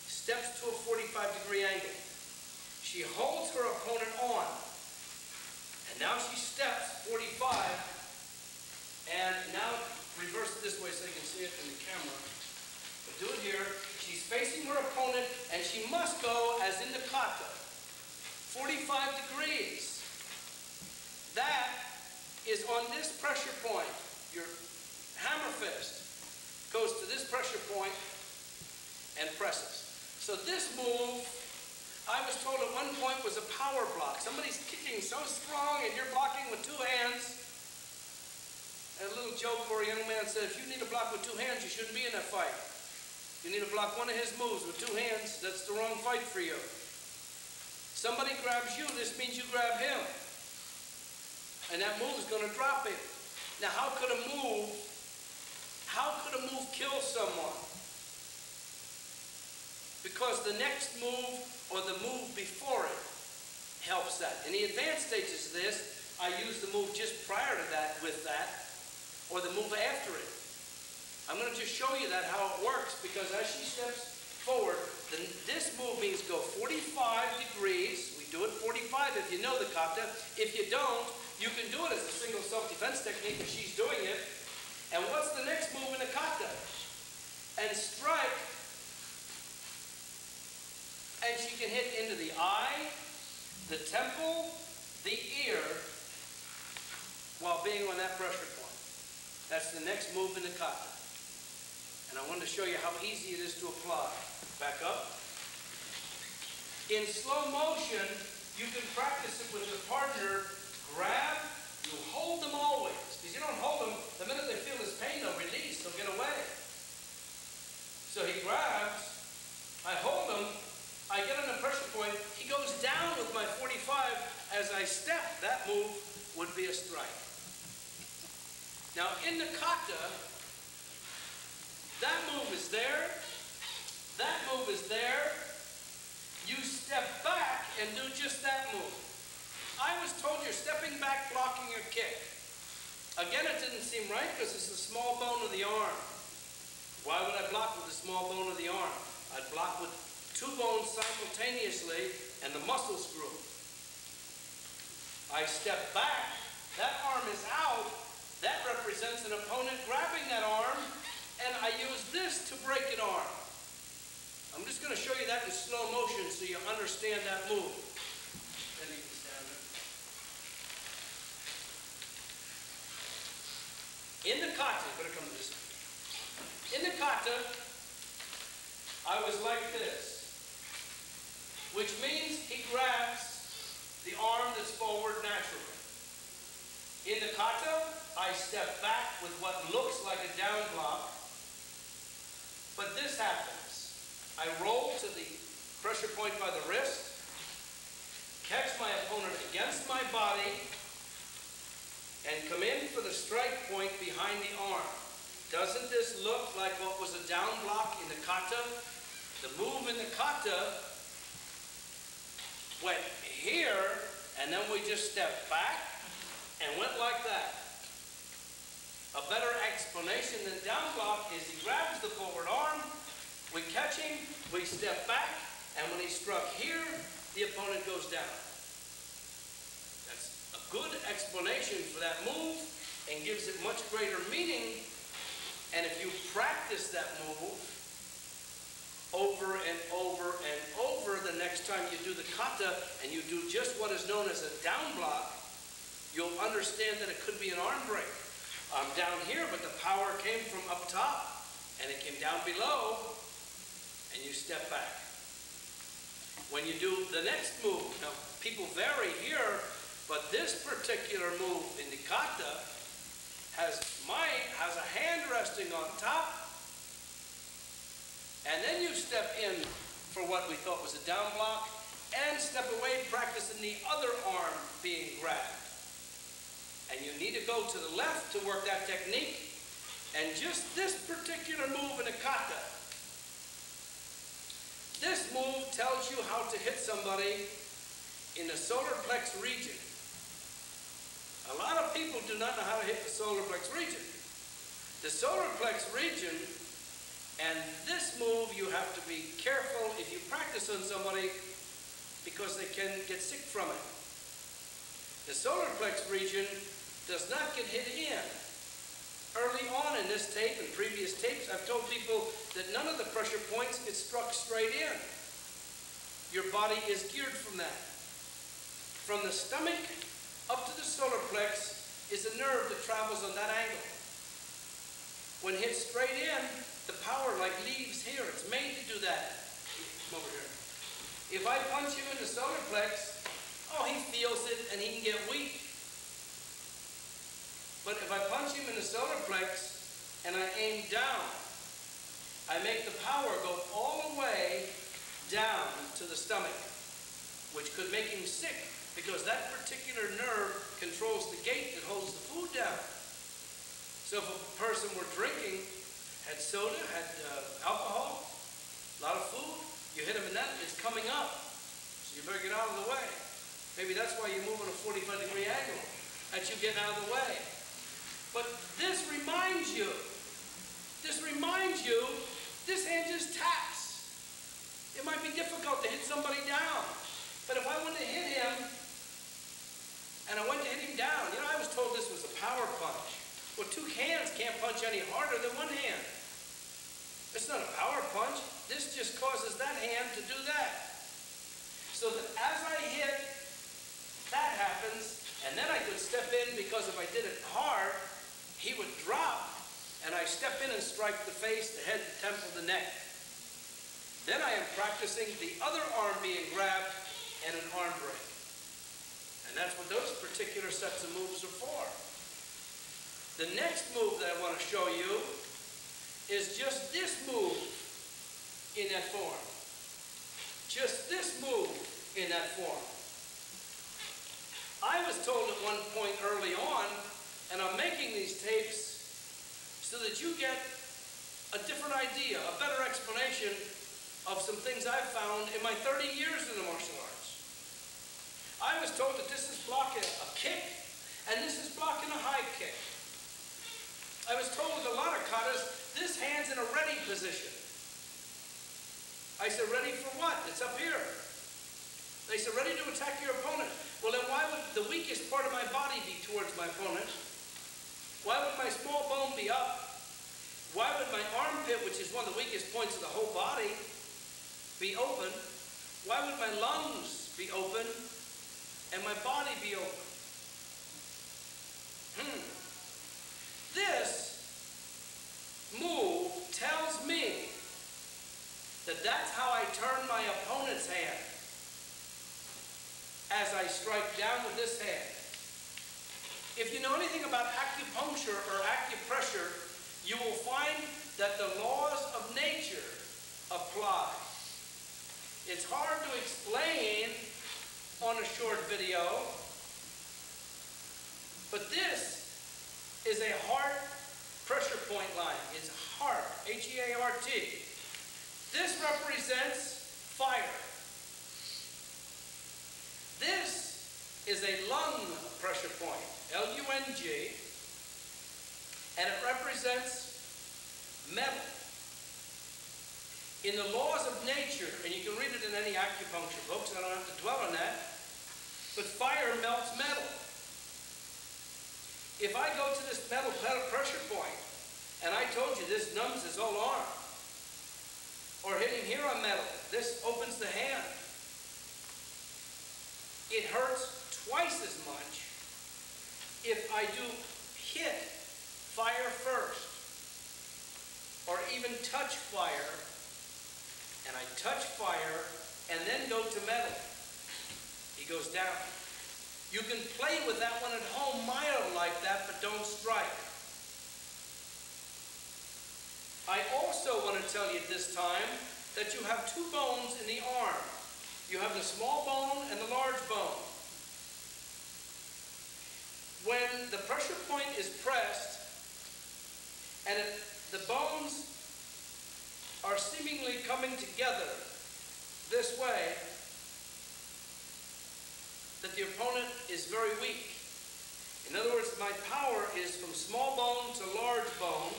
steps to a 45 degree angle. She holds her opponent on. And now she steps 45. And now reverse it this way so you can see it in the camera. But do it here. She's facing her opponent and she must go as in the kata. 45 degrees. That is on this pressure point. Your hammer fist goes to this pressure point and presses. So this move I was told at one point was a power block. Somebody's kicking so strong and you're blocking with two hands. And a little joke where a young man said, if you need to block with two hands, you shouldn't be in that fight. You need to block one of his moves with two hands. That's the wrong fight for you. Somebody grabs you, this means you grab him. And that move is going to drop him. Now, how could a move, how could a move kill someone? Because the next move or the move before it helps that. In the advanced stages of this, I use the move just prior to that with that, or the move after it. I'm going to just show you that how it works because as she steps forward, then this move means go 45 degrees. We do it 45 if you know the kata. If you don't, you can do it as a single self-defense technique if she's doing it. And what's the next move in the kata? And strike and she can hit into the eye, the temple, the ear, while being on that pressure point. That's the next move in the kata. And I wanted to show you how easy it is to apply. Back up. In slow motion, you can practice it with your partner grab, you hold them always. Because you don't hold them, the minute they feel this pain, they'll release, they'll get away. So he grabs, I get on the pressure point, he goes down with my 45. As I step, that move would be a strike. Now in the kata, that move is there, that move is there, you step back and do just that move. I was told you're stepping back, blocking your kick. Again, it didn't seem right because it's the small bone of the arm. Why would I block with the small bone of the arm? I'd block with two bones simultaneously and the muscles screw. I step back, that arm is out, that represents an opponent grabbing that arm, and I use this to break an arm. I'm just going to show you that in slow motion so you understand that move. In the kata, better come this. In the kata, I was like this, which means he grabs the arm that's forward naturally. In the kata, I step back with what looks like a down block, but this happens. I roll to the pressure point by the wrist, catch my opponent against my body, and come in for the strike point behind the arm. Doesn't this look like what was a down block in the kata? The move in the kata went here, and then we just stepped back and went like that. A better explanation than down block is he grabs the forward arm, we catch him, we step back, and when he's struck here, the opponent goes down. That's a good explanation for that move and gives it much greater meaning. And if you practice that move over and over and over the next time you do the kata and you do just what is known as a down block, you'll understand that it could be an arm break. I'm down here, but the power came from up top and it came down below and you step back. When you do the next move, now people vary here, but this particular move in the kata has my has a hand resting on top, and then you step in for what we thought was a down block, and step away practicing the other arm being grabbed. And you need to go to the left to work that technique. And just this particular move in a kata this move tells you how to hit somebody in the solar plex region. A lot of people do not know how to hit the solar plex region. The solar plex region and this move you have to be careful if you practice on somebody because they can get sick from it. The solar plex region does not get hit in. Early on in this tape and previous tapes, I've told people that none of the pressure points get struck straight in. Your body is geared from that. From the stomach up to the solar plex is a nerve that travels on that angle. When hit straight in, the power like leaves here. It's made to do that. Come over here. If I punch you in the solar plex, oh, he feels it and he can get weak. But if I punch him in the solar plex and I aim down, I make the power go all the way down to the stomach, which could make him sick because that particular nerve controls the gate that holds the food down. So if a person were drinking, had soda, had uh, alcohol, a lot of food, you hit him in that, it's coming up. So you better get out of the way. Maybe that's why you move on a 45 degree angle. That's you getting out of the way. But this reminds you, this reminds you, this hand just taps. It might be difficult to hit somebody down. But if I went to hit him, and I went to hit him down, you know, I was told this was a power punch. Well, two hands can't punch any harder than one hand. It's not a power punch. This just causes that hand to do that. So that as I hit, that happens, and then I could step in because if I did it hard, he would drop, and I step in and strike the face, the head, the temple, the neck. Then I am practicing the other arm being grabbed and an arm break. And that's what those particular sets of moves are for. The next move that I want to show you is just this move in that form. Just this move in that form. I was told at one point early on, and I'm making these tapes so that you get a different idea, a better explanation of some things I've found in my 30 years in the martial arts. I was told that this is blocking a kick, and this is blocking a high kick. I was told with a lot of katas, this hand's in a ready position. I said, ready for what? It's up here. They said, ready to attack your opponent. Well, then why would the weakest part of my body be towards my opponent? Why would my small bone be up? Why would my armpit, which is one of the weakest points of the whole body, be open? Why would my lungs be open and my body be open? Hmm. This move tells me that that's how I turn my opponent's hand as I strike down with this hand. If you know anything about acupuncture or acupressure, you will find that the laws of nature apply. It's hard to explain on a short video, but this is a heart pressure point line. is heart, H-E-A-R-T. This represents fire. This is a lung pressure point. L-U-N-G, and it represents metal. In the laws of nature, and you can read it in any acupuncture books, I don't have to dwell on that, but fire melts metal. If I go to this metal pressure point, and I told you this numbs his whole arm, or hitting here on metal, this opens the hand. It hurts twice as much if I do hit fire first, or even touch fire, and I touch fire and then go to metal, he goes down. You can play with that one at home mild like that, but don't strike. I also want to tell you this time that you have two bones in the arm. You have the small bone and the large bone. When the pressure point is pressed and it, the bones are seemingly coming together this way, that the opponent is very weak. In other words, my power is from small bone to large bone.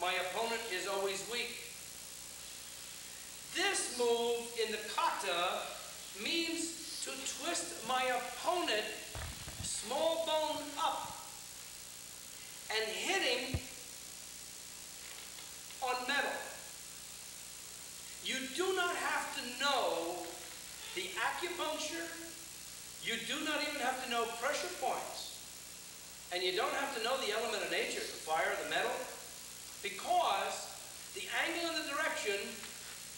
My opponent is always weak. This move in the kata means to twist my opponent small bone up and hitting on metal. You do not have to know the acupuncture. You do not even have to know pressure points. And you don't have to know the element of nature, the fire, the metal, because the angle and the direction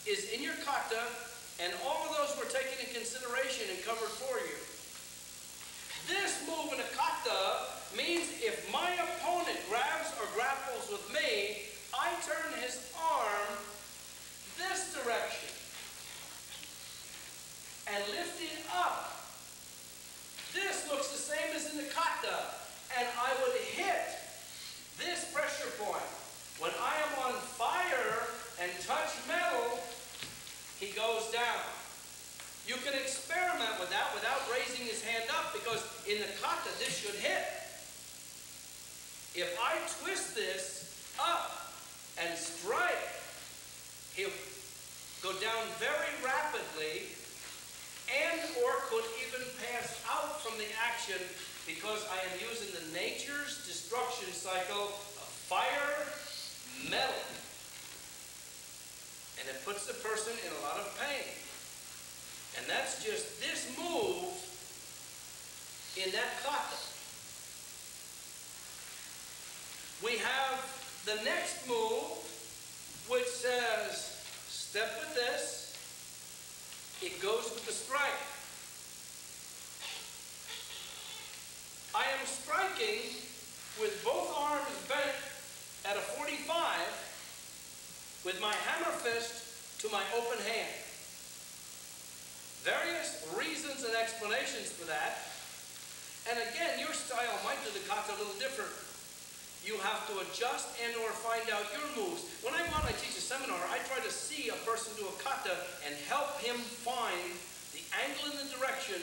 is in your kata, and all of those were taken in consideration and covered for you. This move in a kata means if my opponent grabs or grapples with me, I turn his arm this direction and lift it up. This looks the same as in the kata, and I would hit this pressure point. When I am on fire and touch metal, he goes down. You can experiment with that without raising his hand up because in the kata this should hit. If I twist this up and strike, he'll go down very rapidly and or could even pass out from the action because I am using the nature's destruction cycle of fire, metal. And it puts the person in a lot of pain. And that's just this move in that kata. We have the next move, which says, step with this, it goes with the strike. I am striking with both arms bent at a 45 with my hammer fist to my open hand. Various reasons and explanations for that. And again, your style might do the kata a little different. You have to adjust and or find out your moves. When I and I teach a seminar, I try to see a person do a kata and help him find the angle and the direction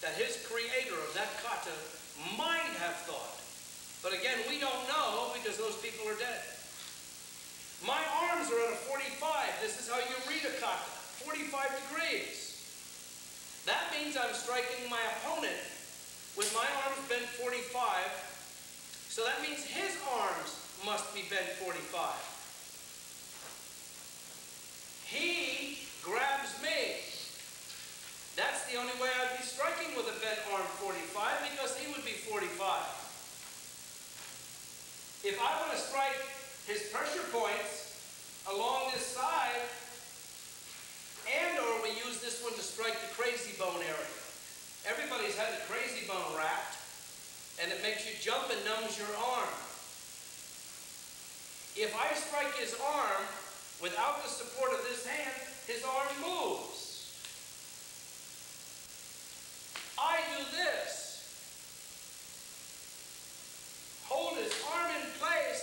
that his creator of that kata might have thought. But again, we don't know because those people are dead. My arms are at a 45. This is how you read a kata. 45 degrees. That means I'm striking my opponent with my arms bent 45. So that means his arms must be bent 45. He grabs me. That's the only way I'd be striking with a bent arm 45 because he would be 45. If I want to strike his pressure points along this side, and or we use this one to strike the crazy bone area. Everybody's had the crazy bone rapped, and it makes you jump and numbs your arm. If I strike his arm without the support of this hand, his arm moves. I do this. Hold his arm in place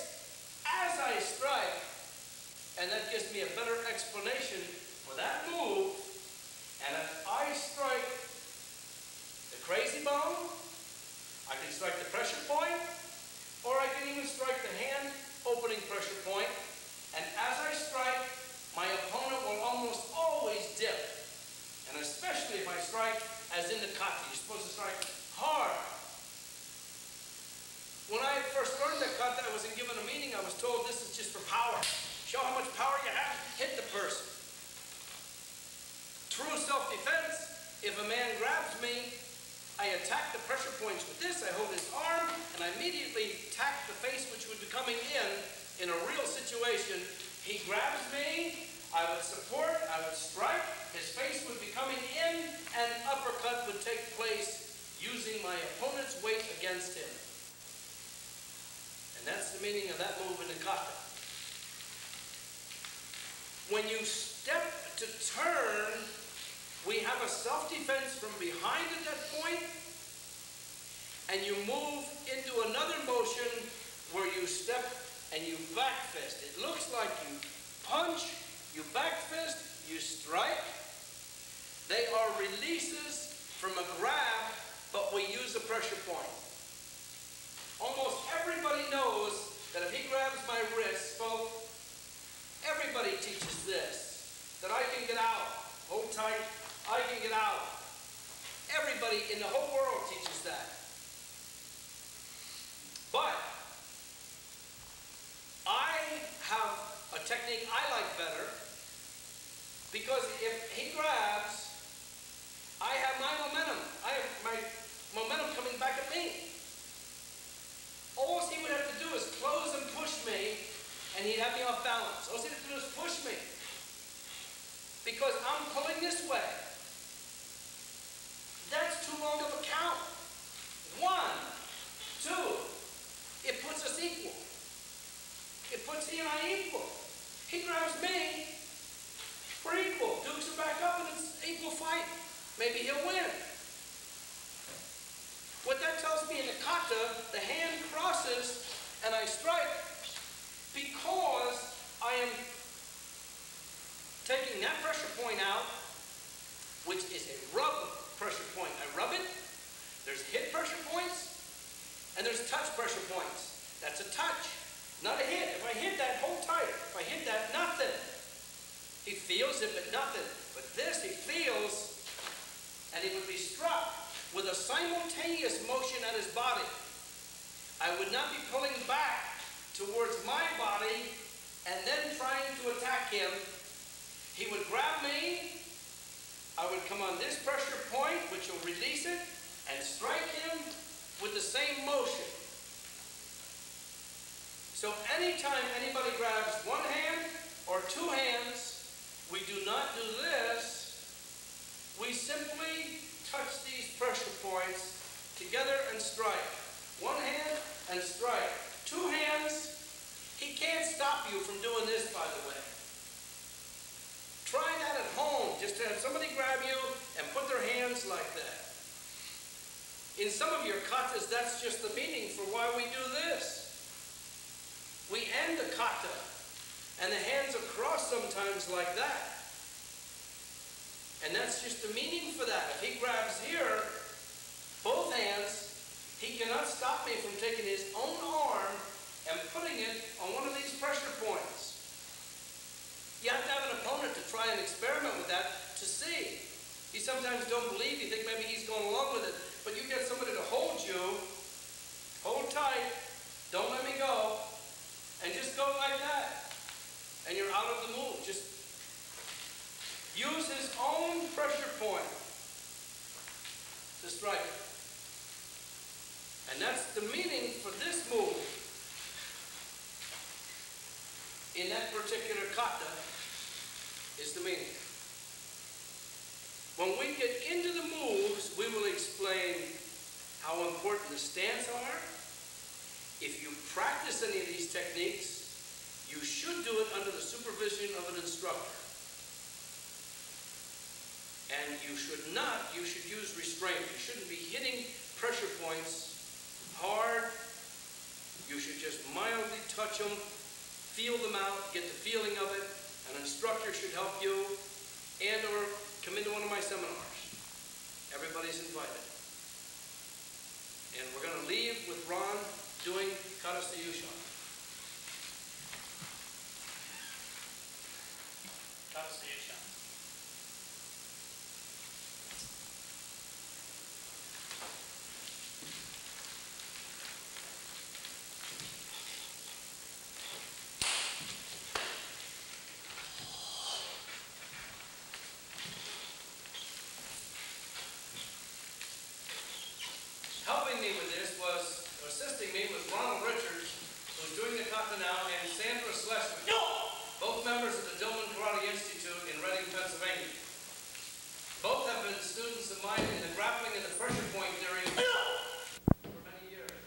as I strike, and that gives me a better explanation for that move, and if I strike the crazy bone, I can strike the pressure point, or I can even strike the hand opening pressure point, and as I strike, my opponent will almost always dip. And especially if I strike as in the kata, you're supposed to strike hard. When I first learned that kata, I wasn't given a meaning. I was told this is just for power. Show how much power you have, hit the person. True self-defense, if a man grabs me, I attack the pressure points with this, I hold his arm, and I immediately attack the face which would be coming in in a real situation. He grabs me, I would support, I would strike, his face would be coming in, and an uppercut would take place using my opponent's weight against him. And that's the meaning of that move in the kata. When you step to turn we have a self-defense from behind at that point, and you move into another motion where you step and you back fist. It looks like you punch, you back fist, you strike. They are releases from a grab, but we use a pressure point. Almost everybody knows that if he grabs my wrist, both, everybody teaches this, that I can get out, hold tight, I can get out. Everybody in the whole world teaches that. But I have a technique I like better because if he grabs, I have my momentum. I have my momentum coming back at me. All he would have to do is close and push me, and he'd have me off balance. All he would have to do is push me. Because I'm pulling this way. That's too long of a count. One, two. It puts us equal. It and I equal. He grabs me. We're equal. Dukes are back up and it's equal fight. Maybe he'll win. What that tells me in the kata, the hand crosses and I strike because I am taking that pressure point out, which is a rub pressure point. I rub it, there's hit pressure points, and there's touch pressure points. That's a touch, not a hit. If I hit that, hold tight. If I hit that, nothing. He feels it, but nothing. But this, he feels, and he would be struck with a simultaneous motion at his body. I would not be pulling back towards my body and then trying to attack him. He would grab me, I would come on this pressure point, which will release it, and strike him with the same motion. So anytime anybody grabs one hand or two hands, we do not do this. We simply touch these pressure points together and strike. One hand and strike. Two hands. He can't stop you from doing this, by the way. Try that at home, just to have somebody grab you and put their hands like that. In some of your katas, that's just the meaning for why we do this. We end the kata, and the hands are crossed sometimes like that. And that's just the meaning for that. If he grabs here, both hands, he cannot stop me from taking his own arm and putting it on one of these pressure points. You have to have an opponent to try and experiment with that to see. You sometimes don't believe, you think maybe he's going along with it, but you get somebody to hold you, hold tight, don't let me go, and just go like that. And you're out of the move. Just use his own pressure point to strike. And that's the meaning for this move. In that particular kata is the meaning. When we get into the moves, we will explain how important the stance are. If you practice any of these techniques, you should do it under the supervision of an instructor. And you should not, you should use restraint. You shouldn't be hitting pressure points hard. You should just mildly touch them, feel them out, get the feeling of it. An instructor should help you and or come into one of my seminars. Everybody's invited. And we're going to leave with Ron doing Kata Sayusha. Kata Sayusha. Helping me with this was, or assisting me was Ronald Richards, who's doing the kata now, and Sandra Schleswig, both members of the Dillman Karate Institute in Reading, Pennsylvania. Both have been students of mine in the grappling and the pressure point theory for many years.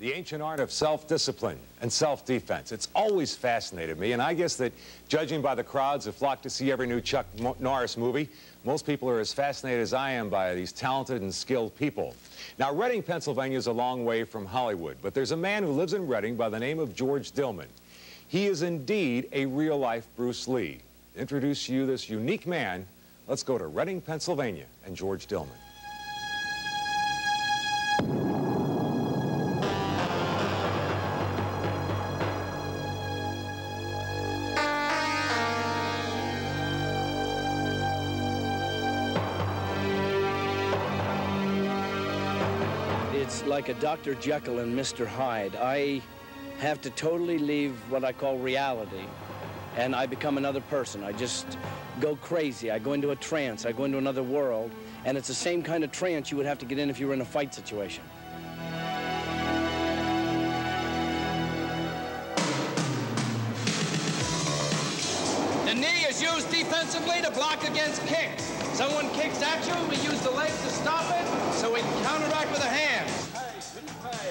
The ancient art of self-discipline and self-defense. It's always fascinated me, and I guess that judging by the crowds who flock to see every new Chuck Norris movie, most people are as fascinated as I am by these talented and skilled people. Now, Reading, Pennsylvania is a long way from Hollywood, but there's a man who lives in Reading by the name of George Dillman. He is indeed a real-life Bruce Lee. To introduce you this unique man, let's go to Reading, Pennsylvania, and George Dillman. A Dr. Jekyll and Mr. Hyde. I have to totally leave what I call reality, and I become another person. I just go crazy. I go into a trance. I go into another world, and it's the same kind of trance you would have to get in if you were in a fight situation. The knee is used defensively to block against kicks. Someone kicks at you, we use the leg to stop it, so we counteract with a hand.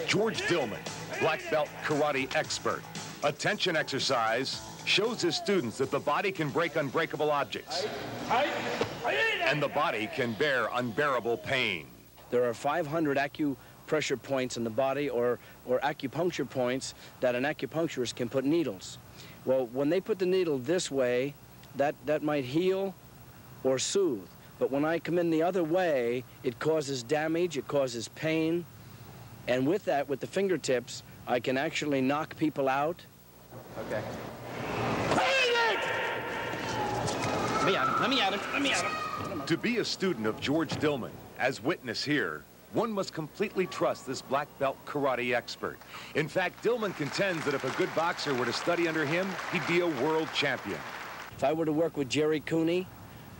George Dillman, black belt karate expert. Attention exercise shows his students that the body can break unbreakable objects. And the body can bear unbearable pain. There are 500 acupressure points in the body or, or acupuncture points that an acupuncturist can put needles. Well, when they put the needle this way, that, that might heal or soothe. But when I come in the other way, it causes damage, it causes pain. And with that, with the fingertips, I can actually knock people out. Okay. Let me at him. Let me at him. Let me at him. To be a student of George Dillman, as witness here, one must completely trust this black belt karate expert. In fact, Dillman contends that if a good boxer were to study under him, he'd be a world champion. If I were to work with Gerry Cooney,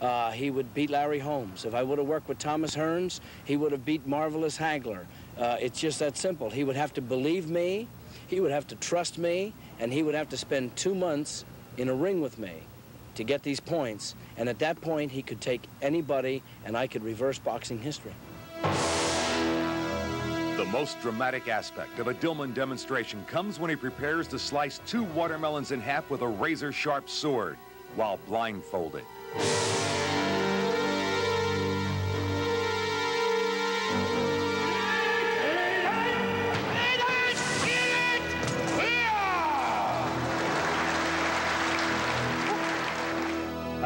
uh, he would beat Larry Holmes. If I would have worked with Thomas Hearns, he would have beat Marvelous Hagler. Uh, it's just that simple. He would have to believe me, he would have to trust me, and he would have to spend two months in a ring with me to get these points. And at that point, he could take anybody, and I could reverse boxing history. The most dramatic aspect of a Dillman demonstration comes when he prepares to slice two watermelons in half with a razor-sharp sword while blindfolded.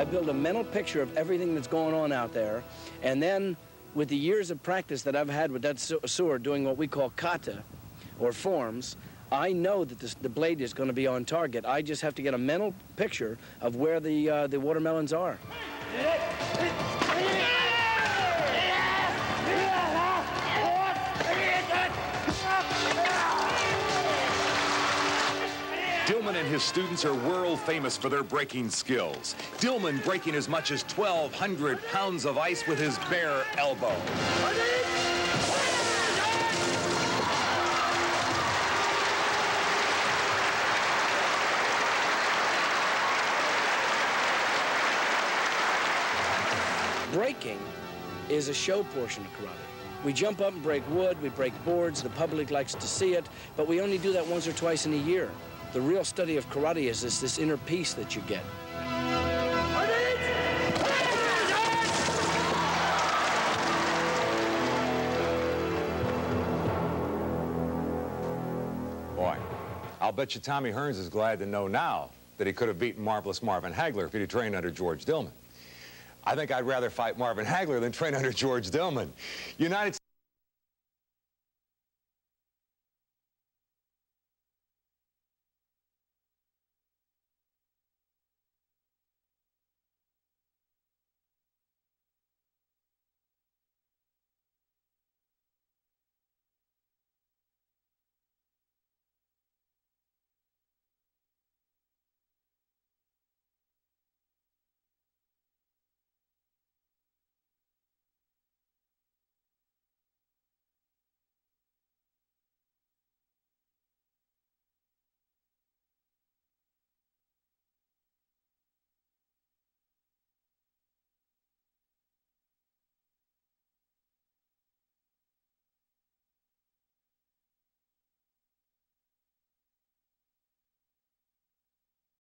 I build a mental picture of everything that's going on out there, and then with the years of practice that I've had with that sword doing what we call kata, or forms, I know that this, the blade is going to be on target. I just have to get a mental picture of where the, uh, the watermelons are. And his students are world famous for their breaking skills. Dillman breaking as much as 1,200 pounds of ice with his bare elbow. Breaking is a show portion of karate. We jump up and break wood, we break boards, the public likes to see it, but we only do that once or twice in a year. The real study of karate is this, this inner peace that you get. Boy, I'll bet you Tommy Hearns is glad to know now that he could have beaten Marvelous Marvin Hagler if he'd trained under George Dillman. I think I'd rather fight Marvin Hagler than train under George Dillman. United